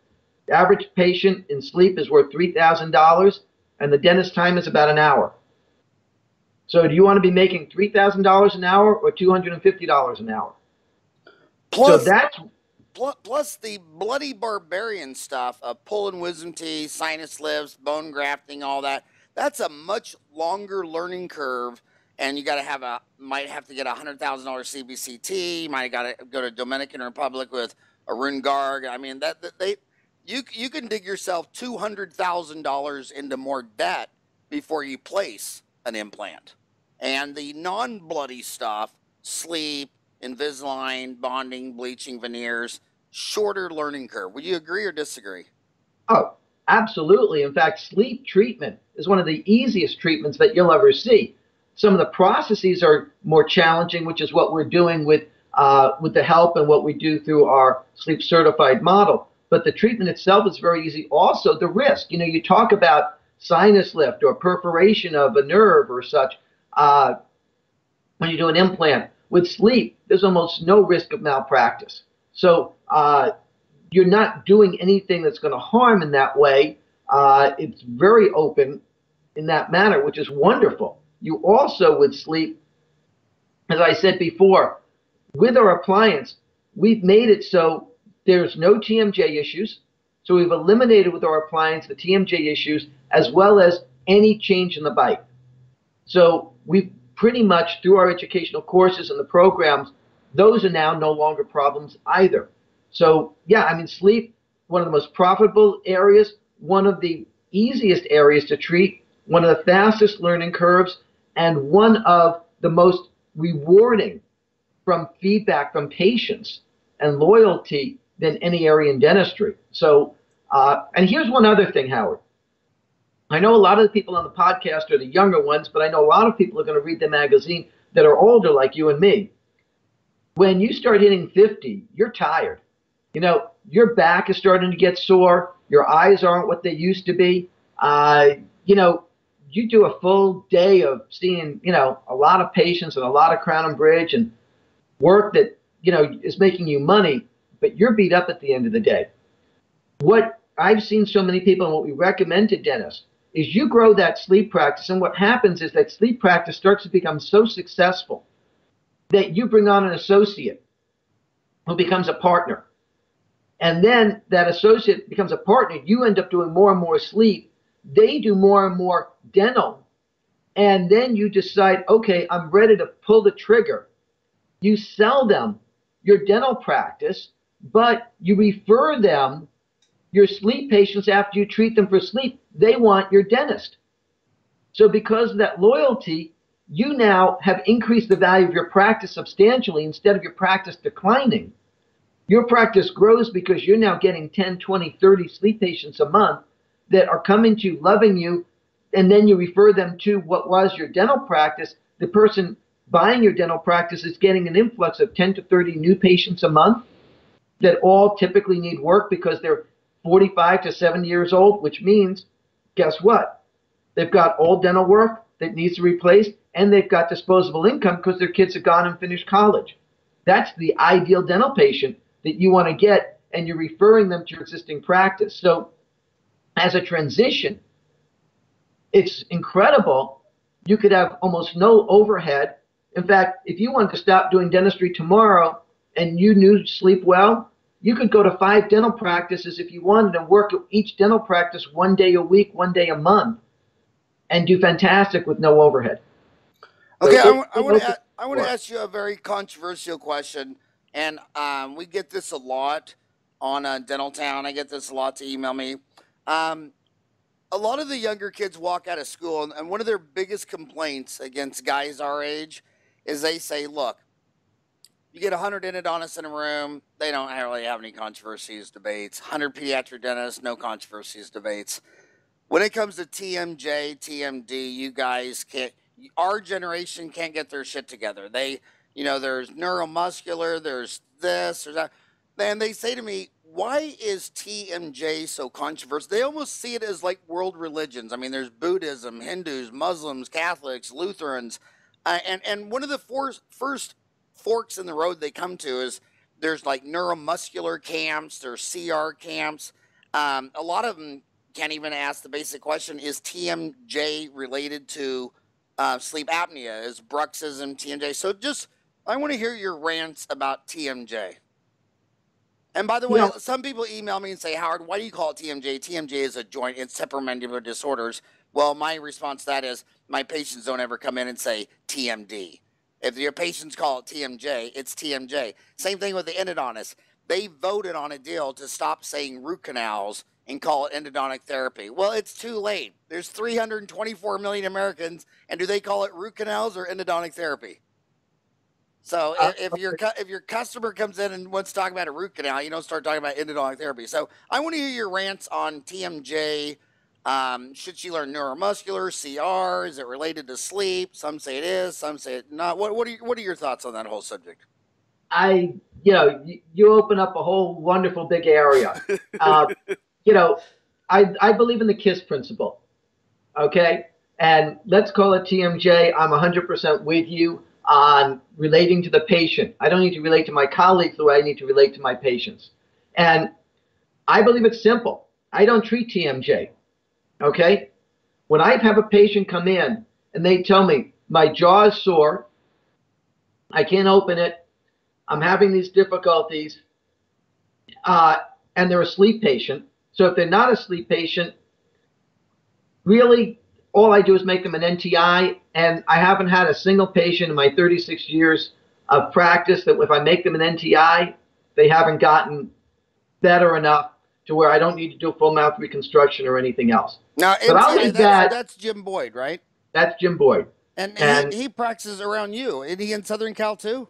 Speaker 3: the average patient in sleep is worth $3,000 and the dentist time is about an hour. So do you want to be making $3,000 an hour or $250 an hour?
Speaker 2: Plus, so that's plus the bloody barbarian stuff of pulling wisdom teeth, sinus lifts, bone grafting, all that. That's a much longer learning curve, and you got to have a might have to get a hundred thousand dollar CBCT. You might got to go to Dominican Republic with Arun Garg. I mean that, that they you you can dig yourself two hundred thousand dollars into more debt before you place an implant, and the non bloody stuff, sleep, Invisalign, bonding, bleaching, veneers, shorter learning curve. Would you agree or disagree?
Speaker 3: Oh, absolutely. In fact, sleep treatment is one of the easiest treatments that you'll ever see. Some of the processes are more challenging, which is what we're doing with uh, with the help and what we do through our sleep certified model. But the treatment itself is very easy. Also, the risk. You know, you talk about sinus lift or perforation of a nerve or such uh, when you do an implant. With sleep, there's almost no risk of malpractice. So uh, you're not doing anything that's going to harm in that way. Uh, it's very open in that manner, which is wonderful. You also, with sleep, as I said before, with our appliance, we've made it so there's no TMJ issues. So we've eliminated with our appliance the TMJ issues as well as any change in the bite. So we've pretty much through our educational courses and the programs, those are now no longer problems either. So yeah, I mean, sleep, one of the most profitable areas, one of the easiest areas to treat, one of the fastest learning curves, and one of the most rewarding from feedback from patients and loyalty than any area in dentistry. So, uh, and here's one other thing, Howard. I know a lot of the people on the podcast are the younger ones, but I know a lot of people are going to read the magazine that are older, like you and me. When you start hitting 50, you're tired. You know, your back is starting to get sore. Your eyes aren't what they used to be. Uh, you know, you do a full day of seeing, you know, a lot of patients and a lot of crown and bridge and work that, you know, is making you money, but you're beat up at the end of the day. What I've seen so many people and what we recommend to dentists is you grow that sleep practice, and what happens is that sleep practice starts to become so successful that you bring on an associate who becomes a partner. And then that associate becomes a partner. You end up doing more and more sleep. They do more and more dental. And then you decide, okay, I'm ready to pull the trigger. You sell them your dental practice, but you refer them your sleep patients after you treat them for sleep, they want your dentist. So because of that loyalty, you now have increased the value of your practice substantially instead of your practice declining. Your practice grows because you're now getting 10, 20, 30 sleep patients a month that are coming to you, loving you, and then you refer them to what was your dental practice. The person buying your dental practice is getting an influx of 10 to 30 new patients a month that all typically need work because they're 45 to 70 years old, which means, guess what? They've got old dental work that needs to be replaced, and they've got disposable income because their kids have gone and finished college. that's the ideal dental patient that you want to get, and you're referring them to your existing practice. So, as a transition, it's incredible. You could have almost no overhead. In fact, if you wanted to stop doing dentistry tomorrow and you knew sleep well, you could go to five dental practices if you wanted and work at each dental practice one day a week, one day a month, and do fantastic with no overhead.
Speaker 2: Okay, so I, I want to I want to ask you a very controversial question, and um, we get this a lot on uh, Dentaltown. I get this a lot to email me. Um, a lot of the younger kids walk out of school, and, one of their biggest complaints against guys our age is they say, "Look, you get 100 endodontists in a room, they don't really have any controversies, debates. 100 pediatric dentists, no controversies, debates. When it comes to TMJ, TMD, you guys can't, our generation can't get their shit together. They, you know, there's neuromuscular, there's this, there's that. And they say to me, why is TMJ so controversial? They almost see it as like world religions. I mean, there's Buddhism, Hindus, Muslims, Catholics, Lutherans. Uh, and, and one of the four, first forks in the road they come to is there's like neuromuscular camps, there's CR camps. Um, a lot of them can't even ask the basic question: Is TMJ related to uh, sleep apnea? Is bruxism TMJ? So just I want to hear your rants about TMJ. And by the way, no. some people email me and say, Howard, why do you call it TMJ? TMJ is a joint in temporomandibular disorders. Well, my response to that is my patients don't ever come in and say TMD. If your patients call it TMJ, it's TMJ. Same thing with the endodontist. They voted on a deal to stop saying root canals and call it endodontic therapy. Well, it's too late. There's 324 million Americans, and do they call it root canals or endodontic therapy? So uh, if, if your if your customer comes in and wants to talk about a root canal, you don't start talking about endodontic therapy. So I want to hear your rants on TMJ um, should she learn neuromuscular, CR? Is it related to sleep? Some say it is, some say it not. What, what, are, what are your thoughts on that whole subject?
Speaker 3: I, you know, you, you open up a whole wonderful big area. uh, you know, I, I believe in the KISS principle. Okay. And let's call it TMJ. I'm 100% with you on relating to the patient. I don't need to relate to my colleagues the way I need to relate to my patients. And I believe it's simple. I don't treat TMJ. Okay? When I have a patient come in and they tell me my jaw is sore, I can't open it, I'm having these difficulties, uh, and they're a sleep patient. So if they're not a sleep patient, really all I do is make them an NTI, and I haven't had a single patient in my 36 years of practice that if I make them an NTI, they haven't gotten better enough to where I don't need to do full mouth reconstruction or anything else.
Speaker 2: Now, but I'll leave that, that's Jim Boyd, right?
Speaker 3: That's Jim Boyd.
Speaker 2: And, and he, he, practices around you. Is he in Southern Cal too?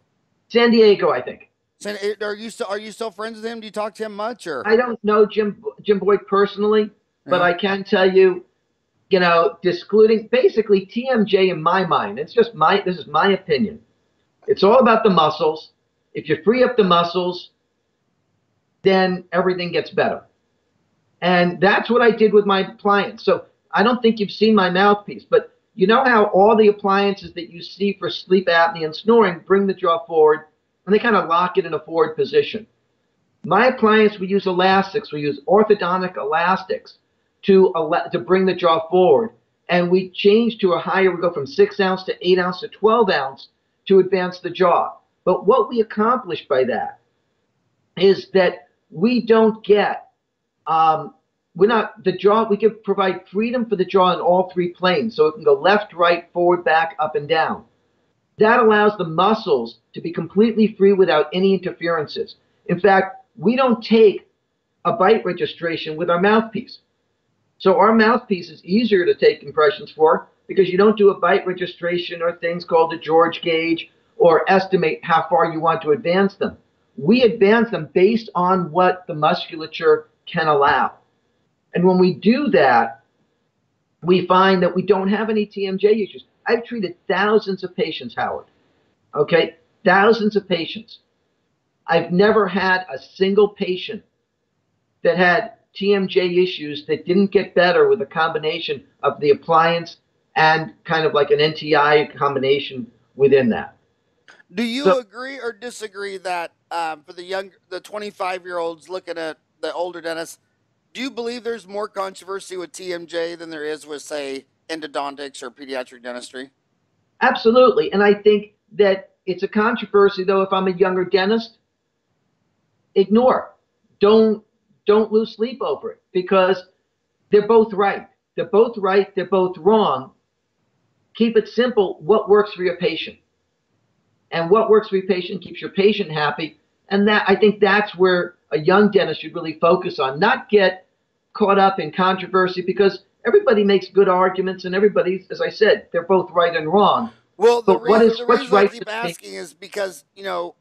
Speaker 3: San Diego, I think.
Speaker 2: San, eh, are you still are you still friends with him? Do you talk to him much or?
Speaker 3: I don't know Jim Jim Boyd personally, but I can tell you, you know, discluding basically TMJ in my mind. It's just my this is my opinion. It's all about the muscles. If you free up the muscles, then everything gets better. And that's what I did with my appliance. So I don't think you've seen my mouthpiece, but you know how all the appliances that you see for sleep apnea and snoring bring the jaw forward and they kind of lock it in a forward position. My appliance, we use elastics. We use orthodontic elastics to, to bring the jaw forward. And we change to a higher, we go from 6 ounce to 8 ounce to 12 ounce to advance the jaw. But what we accomplish by that is that we don't get um, we're not the jaw. We can provide freedom for the jaw in all three planes, so it can go left, right, forward, back, up, and down. That allows the muscles to be completely free without any interferences. In fact, we don't take a bite registration with our mouthpiece. So our mouthpiece is easier to take impressions for because you don't do a bite registration or things called a George gauge or estimate how far you want to advance them. We advance them based on what the musculature can allow. And when we do that, we find that we don't have any TMJ issues. I've treated thousands of patients, Howard. Okay, thousands of patients. I've never had a single patient that had TMJ issues that didn't get better with a combination of the appliance and kind of like an NTI combination within that.
Speaker 2: Do you so, agree or disagree that um, for the young, the 25 year olds looking at the older dentists, do you believe there's more controversy with TMJ than there is with, say, endodontics or pediatric dentistry?
Speaker 3: Absolutely. And I think that it's a controversy, though, if I'm a younger dentist, ignore. Don't don't lose sleep over it because they're both right. They're both right. They're both wrong. Keep it simple. What works for your patient? And what works for your patient keeps your patient happy. And that I think that's where a young dentist should really focus on, not get caught up in controversy because everybody makes good arguments and everybody, as I said, they're both right and wrong.
Speaker 2: Well, the but reason, what is, the what's reason right I keep asking is because, you know,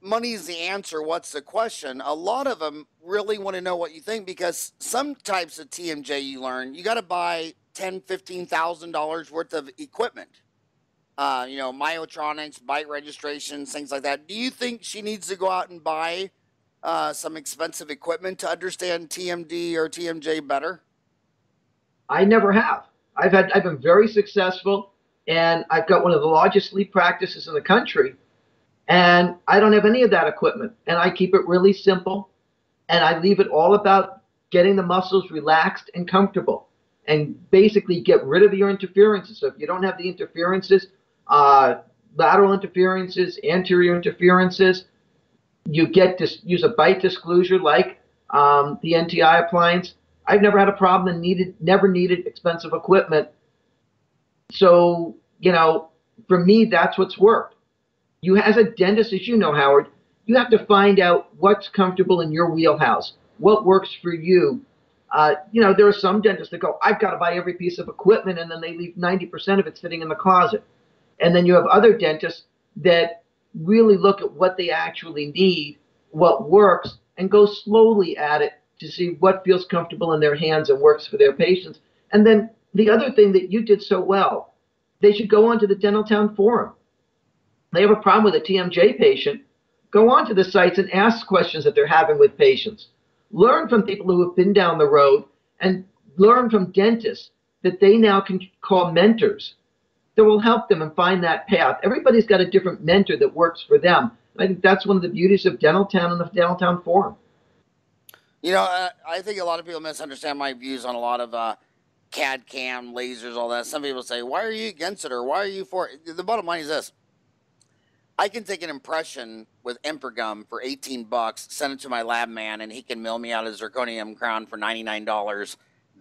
Speaker 2: money is the answer. What's the question? A lot of them really want to know what you think because some types of TMJ you learn, you got to buy ten, fifteen thousand dollars worth of equipment. Uh, you know, myotronics, bite registrations, things like that. Do you think she needs to go out and buy uh, some expensive equipment to understand TMD or TMJ better?
Speaker 3: I never have. I've had I've been very successful, and I've got one of the largest sleep practices in the country, and I don't have any of that equipment, and I keep it really simple, and I leave it all about getting the muscles relaxed and comfortable, and basically get rid of your interferences. So if you don't have the interferences, uh, lateral interferences, anterior interferences, you get to use a bite disclosure like um, the NTI appliance. I've never had a problem and needed never needed expensive equipment. So you know, for me, that's what's worked. You as a dentist, as you know, Howard, you have to find out what's comfortable in your wheelhouse, what works for you. Uh, you know, there are some dentists that go, I've got to buy every piece of equipment, and then they leave 90% of it sitting in the closet. And then you have other dentists that really look at what they actually need, what works, and go slowly at it to see what feels comfortable in their hands and works for their patients. And then the other thing that you did so well, they should go onto the Dentaltown forum. They have a problem with a TMJ patient. Go on to the sites and ask questions that they're having with patients. Learn from people who have been down the road and learn from dentists that they now can call mentors that will help them and find that path. Everybody's got a different mentor that works for them. I think that's one of the beauties of Dentaltown and the Dentaltown Forum.
Speaker 2: You know, uh, I think a lot of people misunderstand my views on a lot of uh, CAD CAM, lasers, all that. Some people say, why are you against it or why are you for it? The bottom line is this. I can take an impression with Impregum for 18 bucks, send it to my lab man, and he can mill me out a zirconium crown for $99.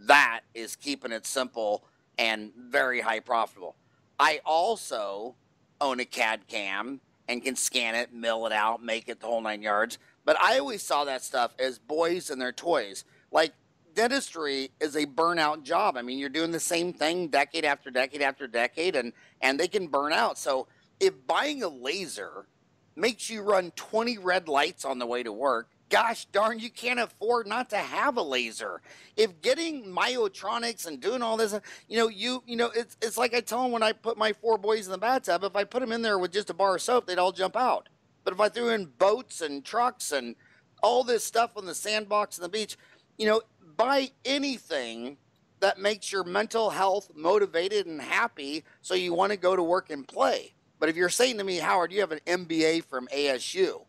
Speaker 2: That is keeping it simple and very high profitable. I also own a CAD cam and can scan it, mill it out, make it the whole nine yards. But I always saw that stuff as boys and their toys. Like dentistry is a burnout job. I mean, you're doing the same thing decade after decade after decade, and and they can burn out. So if buying a laser makes you run 20 red lights on the way to work, gosh darn, you can't afford not to have a laser. If getting myotronics and doing all this, you know, you you know, it's it's like I tell them when I put my four boys in the bathtub. If I put them in there with just a bar of soap, they'd all jump out. But if I threw in boats and trucks and all this stuff on the sandbox and the beach, you know, buy anything that makes your mental health motivated and happy, so you want to go to work and play. But if you're saying to me, Howard, you have an MBA from ASU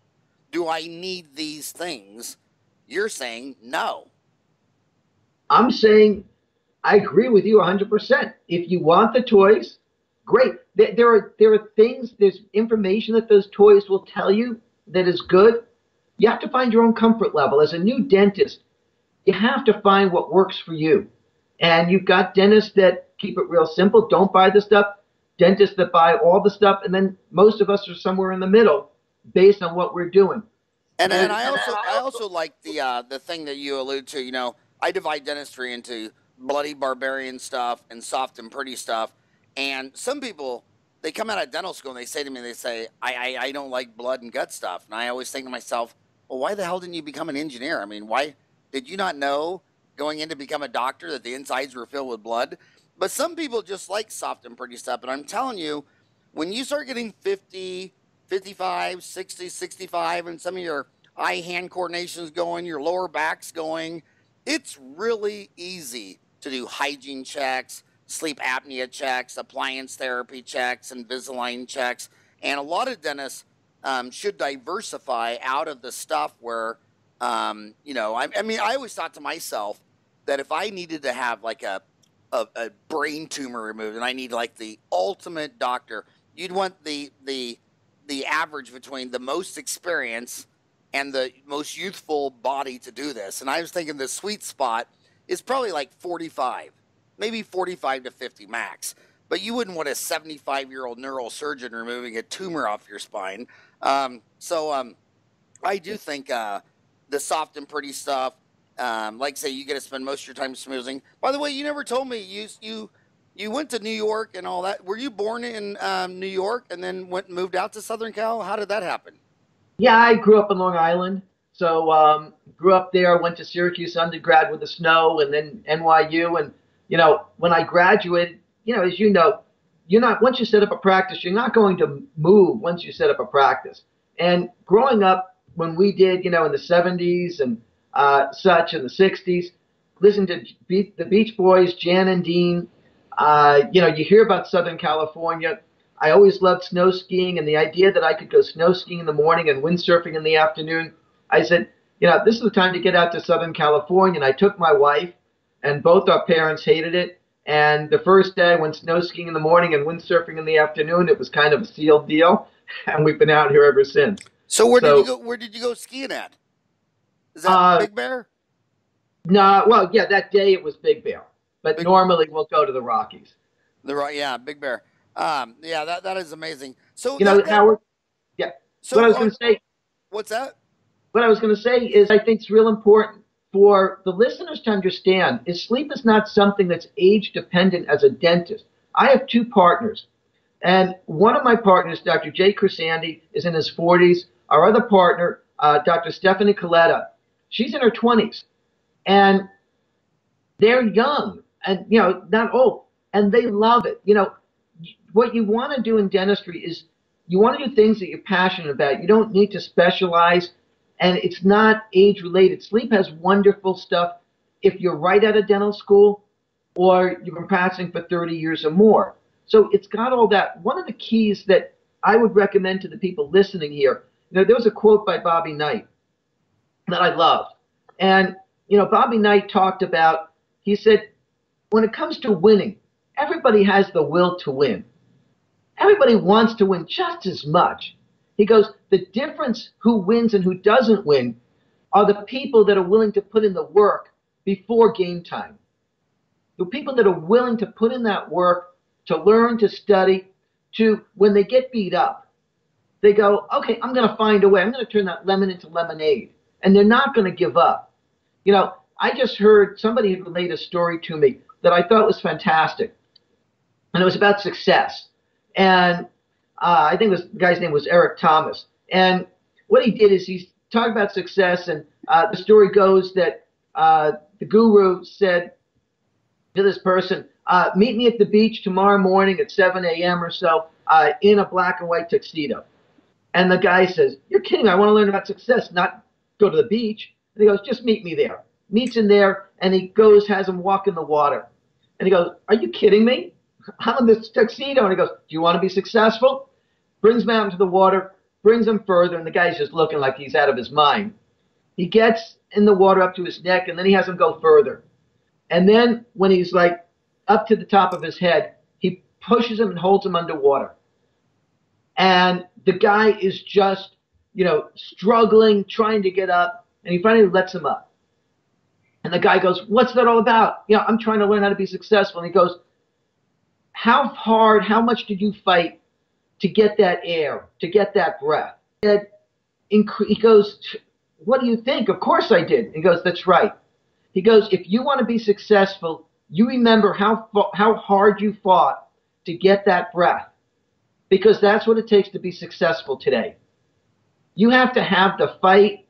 Speaker 2: do I need these things? You're saying no.
Speaker 3: I'm saying I agree with you 100%. If you want the toys, great. There are there are things, there's information that those toys will tell you that is good. You have to find your own comfort level. As a new dentist, you have to find what works for you. And you've got dentists that keep it real simple, don't buy the stuff, dentists that buy all the stuff, and then most of us are somewhere in the middle based on what we're doing.
Speaker 2: And, and, and I also I also like the uh, the thing that you allude to. You know, I divide dentistry into bloody barbarian stuff and soft and pretty stuff. And some people they come out of dental school and they say to me, they say, I, I, I don't like blood and gut stuff. And I always think to myself, well, why the hell didn't you become an engineer? I mean, why did you not know going in to become a doctor that the insides were filled with blood? But some people just like soft and pretty stuff. And I'm telling you, when you start getting 50, 55, 60, 65, and some of your eye hand coordination's going, your lower back's going. It's really easy to do hygiene checks, sleep apnea checks, appliance therapy checks, Invisalign checks. And a lot of dentists um, should diversify out of the stuff where, um, you know, I, I mean, I always thought to myself that if I needed to have like a, a, a brain tumor removed and I need like the ultimate doctor, you'd want the the the average between the most experience and the most youthful body to do this. And I was thinking the sweet spot is probably like 45, maybe 45 to 50 max. But you wouldn't want a 75 year old neurosurgeon removing a tumor off your spine. Um, so um, I do think uh, the soft and pretty stuff, um, like say you get to spend most of your time smoothing. By the way, you never told me you you you went to New York and all that. Were you born in um, New York and then went moved out to Southern Cal? How did that happen?
Speaker 3: Yeah, I grew up in Long Island. So um, grew up there, went to Syracuse undergrad with the snow, and then NYU. And you know, when I graduated, you know, as you know, you're not once you set up a practice, you're not going to move once you set up a practice. And growing up, when we did, you know, in the 70s and uh, such, in the 60s, listen to Be- the Beach Boys, Jan and Dean. Uh, you know, you hear about Southern California. I always loved snow skiing, and the idea that I could go snow skiing in the morning and windsurfing in the afternoon. I said, you know, this is the time to get out to Southern California. And I took my wife, and both our parents hated it. And the first day I went snow skiing in the morning and windsurfing in the afternoon. It was kind of a sealed deal, and we've been out here ever since.
Speaker 2: So where so, did you go? Where did you go skiing at? Is that uh, Big Bear?
Speaker 3: No, nah, well, yeah, that day it was Big Bear, but Big normally we'll go to the Rockies.
Speaker 2: The yeah, Big Bear. Um, yeah, that that is amazing. So
Speaker 3: you know, Howard. Yeah. So what I was going to say.
Speaker 2: What's that?
Speaker 3: What I was going to say is, I think it's real important for the listeners to understand is sleep is not something that's age dependent as a dentist. I have two partners, and one of my partners, Dr. Jay Chrisandy, is in his 40s. Our other partner, uh, Dr. Stephanie Coletta, she's in her 20s, and they're young and you know not old, and they love it. You know, what you want to do in dentistry is you want to do things that you're passionate about. You don't need to specialize, and it's not age related. Sleep has wonderful stuff if you're right out of dental school or you've been practicing for 30 years or more. So it's got all that. One of the keys that I would recommend to the people listening here, you know, there was a quote by Bobby Knight that I loved. And, you know, Bobby Knight talked about, he said, when it comes to winning, everybody has the will to win. Everybody wants to win just as much. He goes, the difference who wins and who doesn't win are the people that are willing to put in the work before game time. The people that are willing to put in that work, to learn, to study, to when they get beat up, they go, okay, I'm going to find a way. I'm going to turn that lemon into lemonade. And they're not going to give up. You know, I just heard somebody had relayed a story to me that I thought was fantastic. And it was about success and uh, I think the guy's name was Eric Thomas. And what he did is he talked about success, and uh, the story goes that uh, the guru said to this person, uh, "Meet me at the beach tomorrow morning at 7 a.m. or so uh, in a black and white tuxedo." And the guy says, "You're kidding! I want to learn about success, not go to the beach." And he goes, "Just meet me there." Meets him there, and he goes, has him walk in the water. And he goes, "Are you kidding me?" I'm in this tuxedo. And he goes, Do you want to be successful? Brings him out into the water, brings him further, and the guy's just looking like he's out of his mind. He gets in the water up to his neck, and then he has him go further. And then when he's like up to the top of his head, he pushes him and holds him underwater. And the guy is just, you know, struggling, trying to get up, and he finally lets him up. And the guy goes, What's that all about? You know, I'm trying to learn how to be successful. And he goes, how hard, how much did you fight to get that air, to get that breath? And he goes, what do you think? Of course I did. He goes, that's right. He goes, if you want to be successful, you remember how how hard you fought to get that breath, because that's what it takes to be successful today. You have to have the fight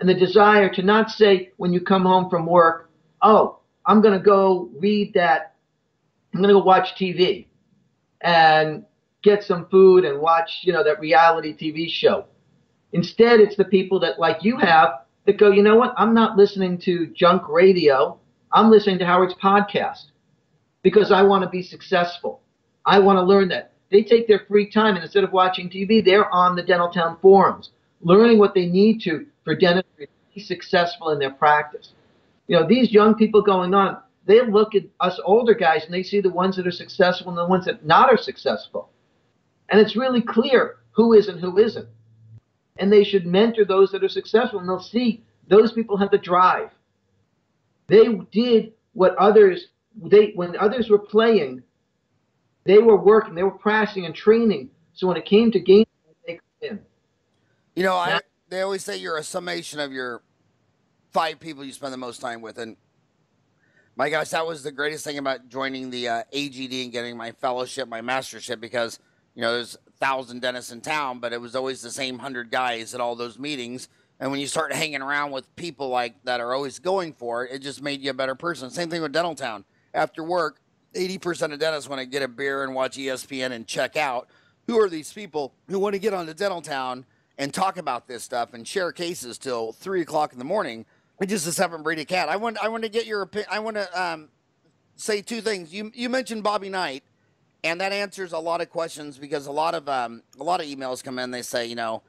Speaker 3: and the desire to not say when you come home from work, oh, I'm going to go read that I'm going to go watch TV and get some food and watch, you know, that reality TV show. Instead, it's the people that, like you have, that go, you know what? I'm not listening to junk radio. I'm listening to Howard's podcast because I want to be successful. I want to learn that. they take their free time and instead of watching TV, they're on the Dentaltown forums, learning what they need to for dentistry to be successful in their practice. You know, these young people going on, they look at us older guys and they see the ones that are successful and the ones that not are successful. And it's really clear who is and who isn't. And they should mentor those that are successful and they'll see those people have the drive. They did what others they when others were playing, they were working, they were practicing and training. So when it came to game.
Speaker 2: You know, I, they always say you're a summation of your five people you spend the most time with, and my gosh, that was the greatest thing about joining the uh, AGD and getting my fellowship, my mastership, because you know there's a thousand dentists in town, but it was always the same hundred guys at all those meetings. And when you start hanging around with people like that are always going for it, it just made you a better person. Same thing with Dentaltown. After work, 80% of dentists want to get a beer and watch ESPN and check out. Who are these people who want to get on to Dentaltown and talk about this stuff and share cases till three o'clock in the morning? I just a seven breed cat. I want I want to get your opinion. I want to um, say two things. You you mentioned Bobby Knight, and that answers a lot of questions because a lot of um, a lot of emails come in. They say, you know,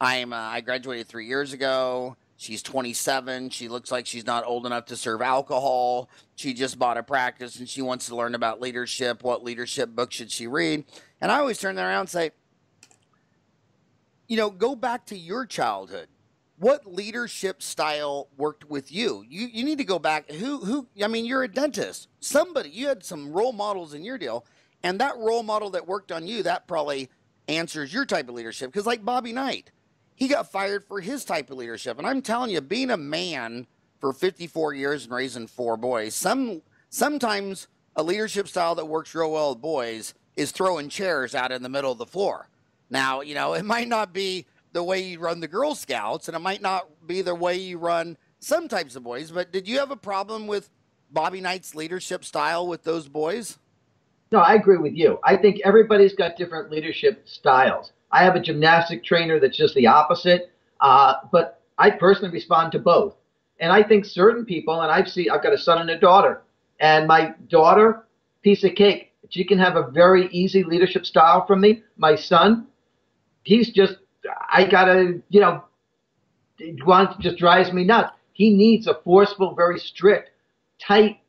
Speaker 2: I'm uh, I graduated three years ago. She's 27. She looks like she's not old enough to serve alcohol. She just bought a practice and she wants to learn about leadership. What leadership book should she read? And I always turn that around and say, you know, go back to your childhood. What leadership style worked with you? You you need to go back. Who who? I mean, you're a dentist. Somebody you had some role models in your deal, and that role model that worked on you that probably answers your type of leadership. Because like Bobby Knight, he got fired for his type of leadership. And I'm telling you, being a man for 54 years and raising four boys, some sometimes a leadership style that works real well with boys is throwing chairs out in the middle of the floor. Now, you know, it might not be the way you run the Girl Scouts, and it might not be the way you run some types of boys. But did you have a problem with Bobby Knight's leadership style with those boys?
Speaker 3: No, I agree with you. I think everybody's got different leadership styles. I have a gymnastic trainer that's just the opposite. Uh, but I personally respond to both. And I think certain people, and I've seen, I've got a son and a daughter, and my daughter, piece of cake. She can have a very easy leadership style from me. My son, he's just, I gotta, you know, wants just drives me nuts. He needs a forceful, very strict, tight,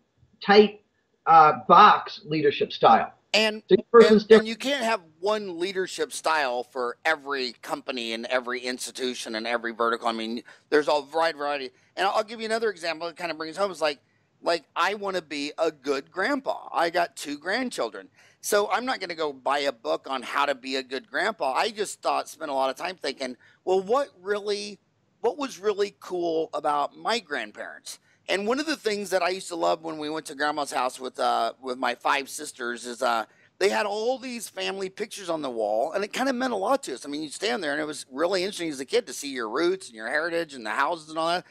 Speaker 3: tight uh, box leadership style.
Speaker 2: And, and, and, you can't have one leadership style for every company and every institution and every vertical. I mean, there's a wide variety. And I'll give you another example that kind of brings home. It's like, like I want to be a good grandpa. I got two grandchildren. So I'm not going to go buy a book on how to be a good grandpa. I just thought, spent a lot of time thinking, well, what really, what was really cool about my grandparents? And one of the things that I used to love when we went to grandma's house with uh, with my five sisters is uh, they had all these family pictures on the wall, and it kind of meant a lot to us. I mean, you stand there, and it was really interesting as a kid to see your roots and your heritage and the houses and all that.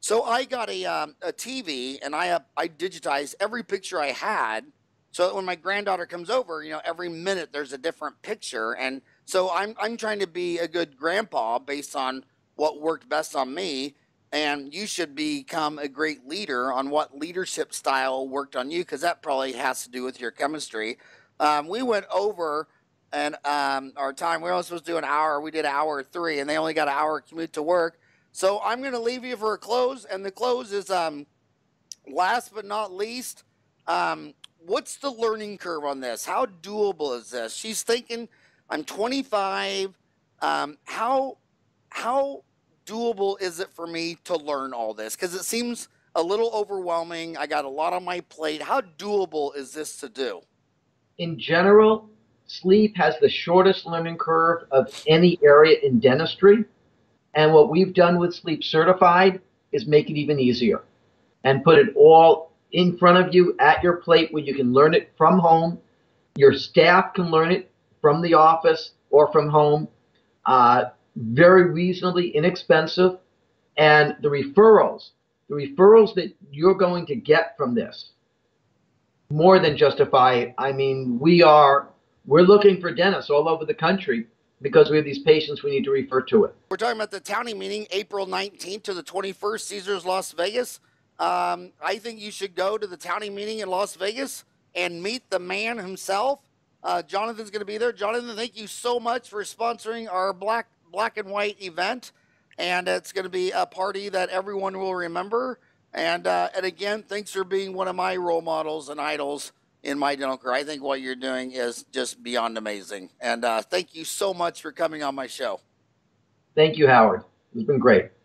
Speaker 2: So I got a um, a TV, and I uh, I digitized every picture I had, so that when my granddaughter comes over, you know, every minute there's a different picture, and so I'm I'm trying to be a good grandpa based on what worked best on me and you should become a great leader on what leadership style worked on you because that probably has to do with your chemistry. Um, we went over and um, our time. We were only supposed to do an hour. We did hour three, and they only got an hour commute to work. So I'm going to leave you for a close, and the close is um, last but not least. Um, what's the learning curve on this? How doable is this? She's thinking, I'm 25. Um, how how doable is it for me to learn all this? Because it seems a little overwhelming. I got a lot on my plate. How doable is this to do?
Speaker 3: In general, sleep has the shortest learning curve of any area in dentistry. And what we've done with Sleep Certified is make it even easier and put it all in front of you at your plate where you can learn it from home. Your staff can learn it from the office or from home. Uh, very reasonably inexpensive, and the referrals, the referrals that you're going to get from this, more than justify I mean, we are we're looking for dentists all over the country because we have these patients we need to refer to it.
Speaker 2: We're talking about the Townie meeting, April 19th to the 21st, Caesars Las Vegas. Um, I think you should go to the Townie meeting in Las Vegas and meet the man himself Uh, Jonathan's going to be there. Jonathan, thank you so much for sponsoring our black black and white event, and it's going to be a party that everyone will remember. And uh, and again, thanks for being one of my role models and idols in my dental career. I think what you're doing is just beyond amazing. And uh, thank you so much for coming on my show.
Speaker 3: Thank you, Howard. It's been great.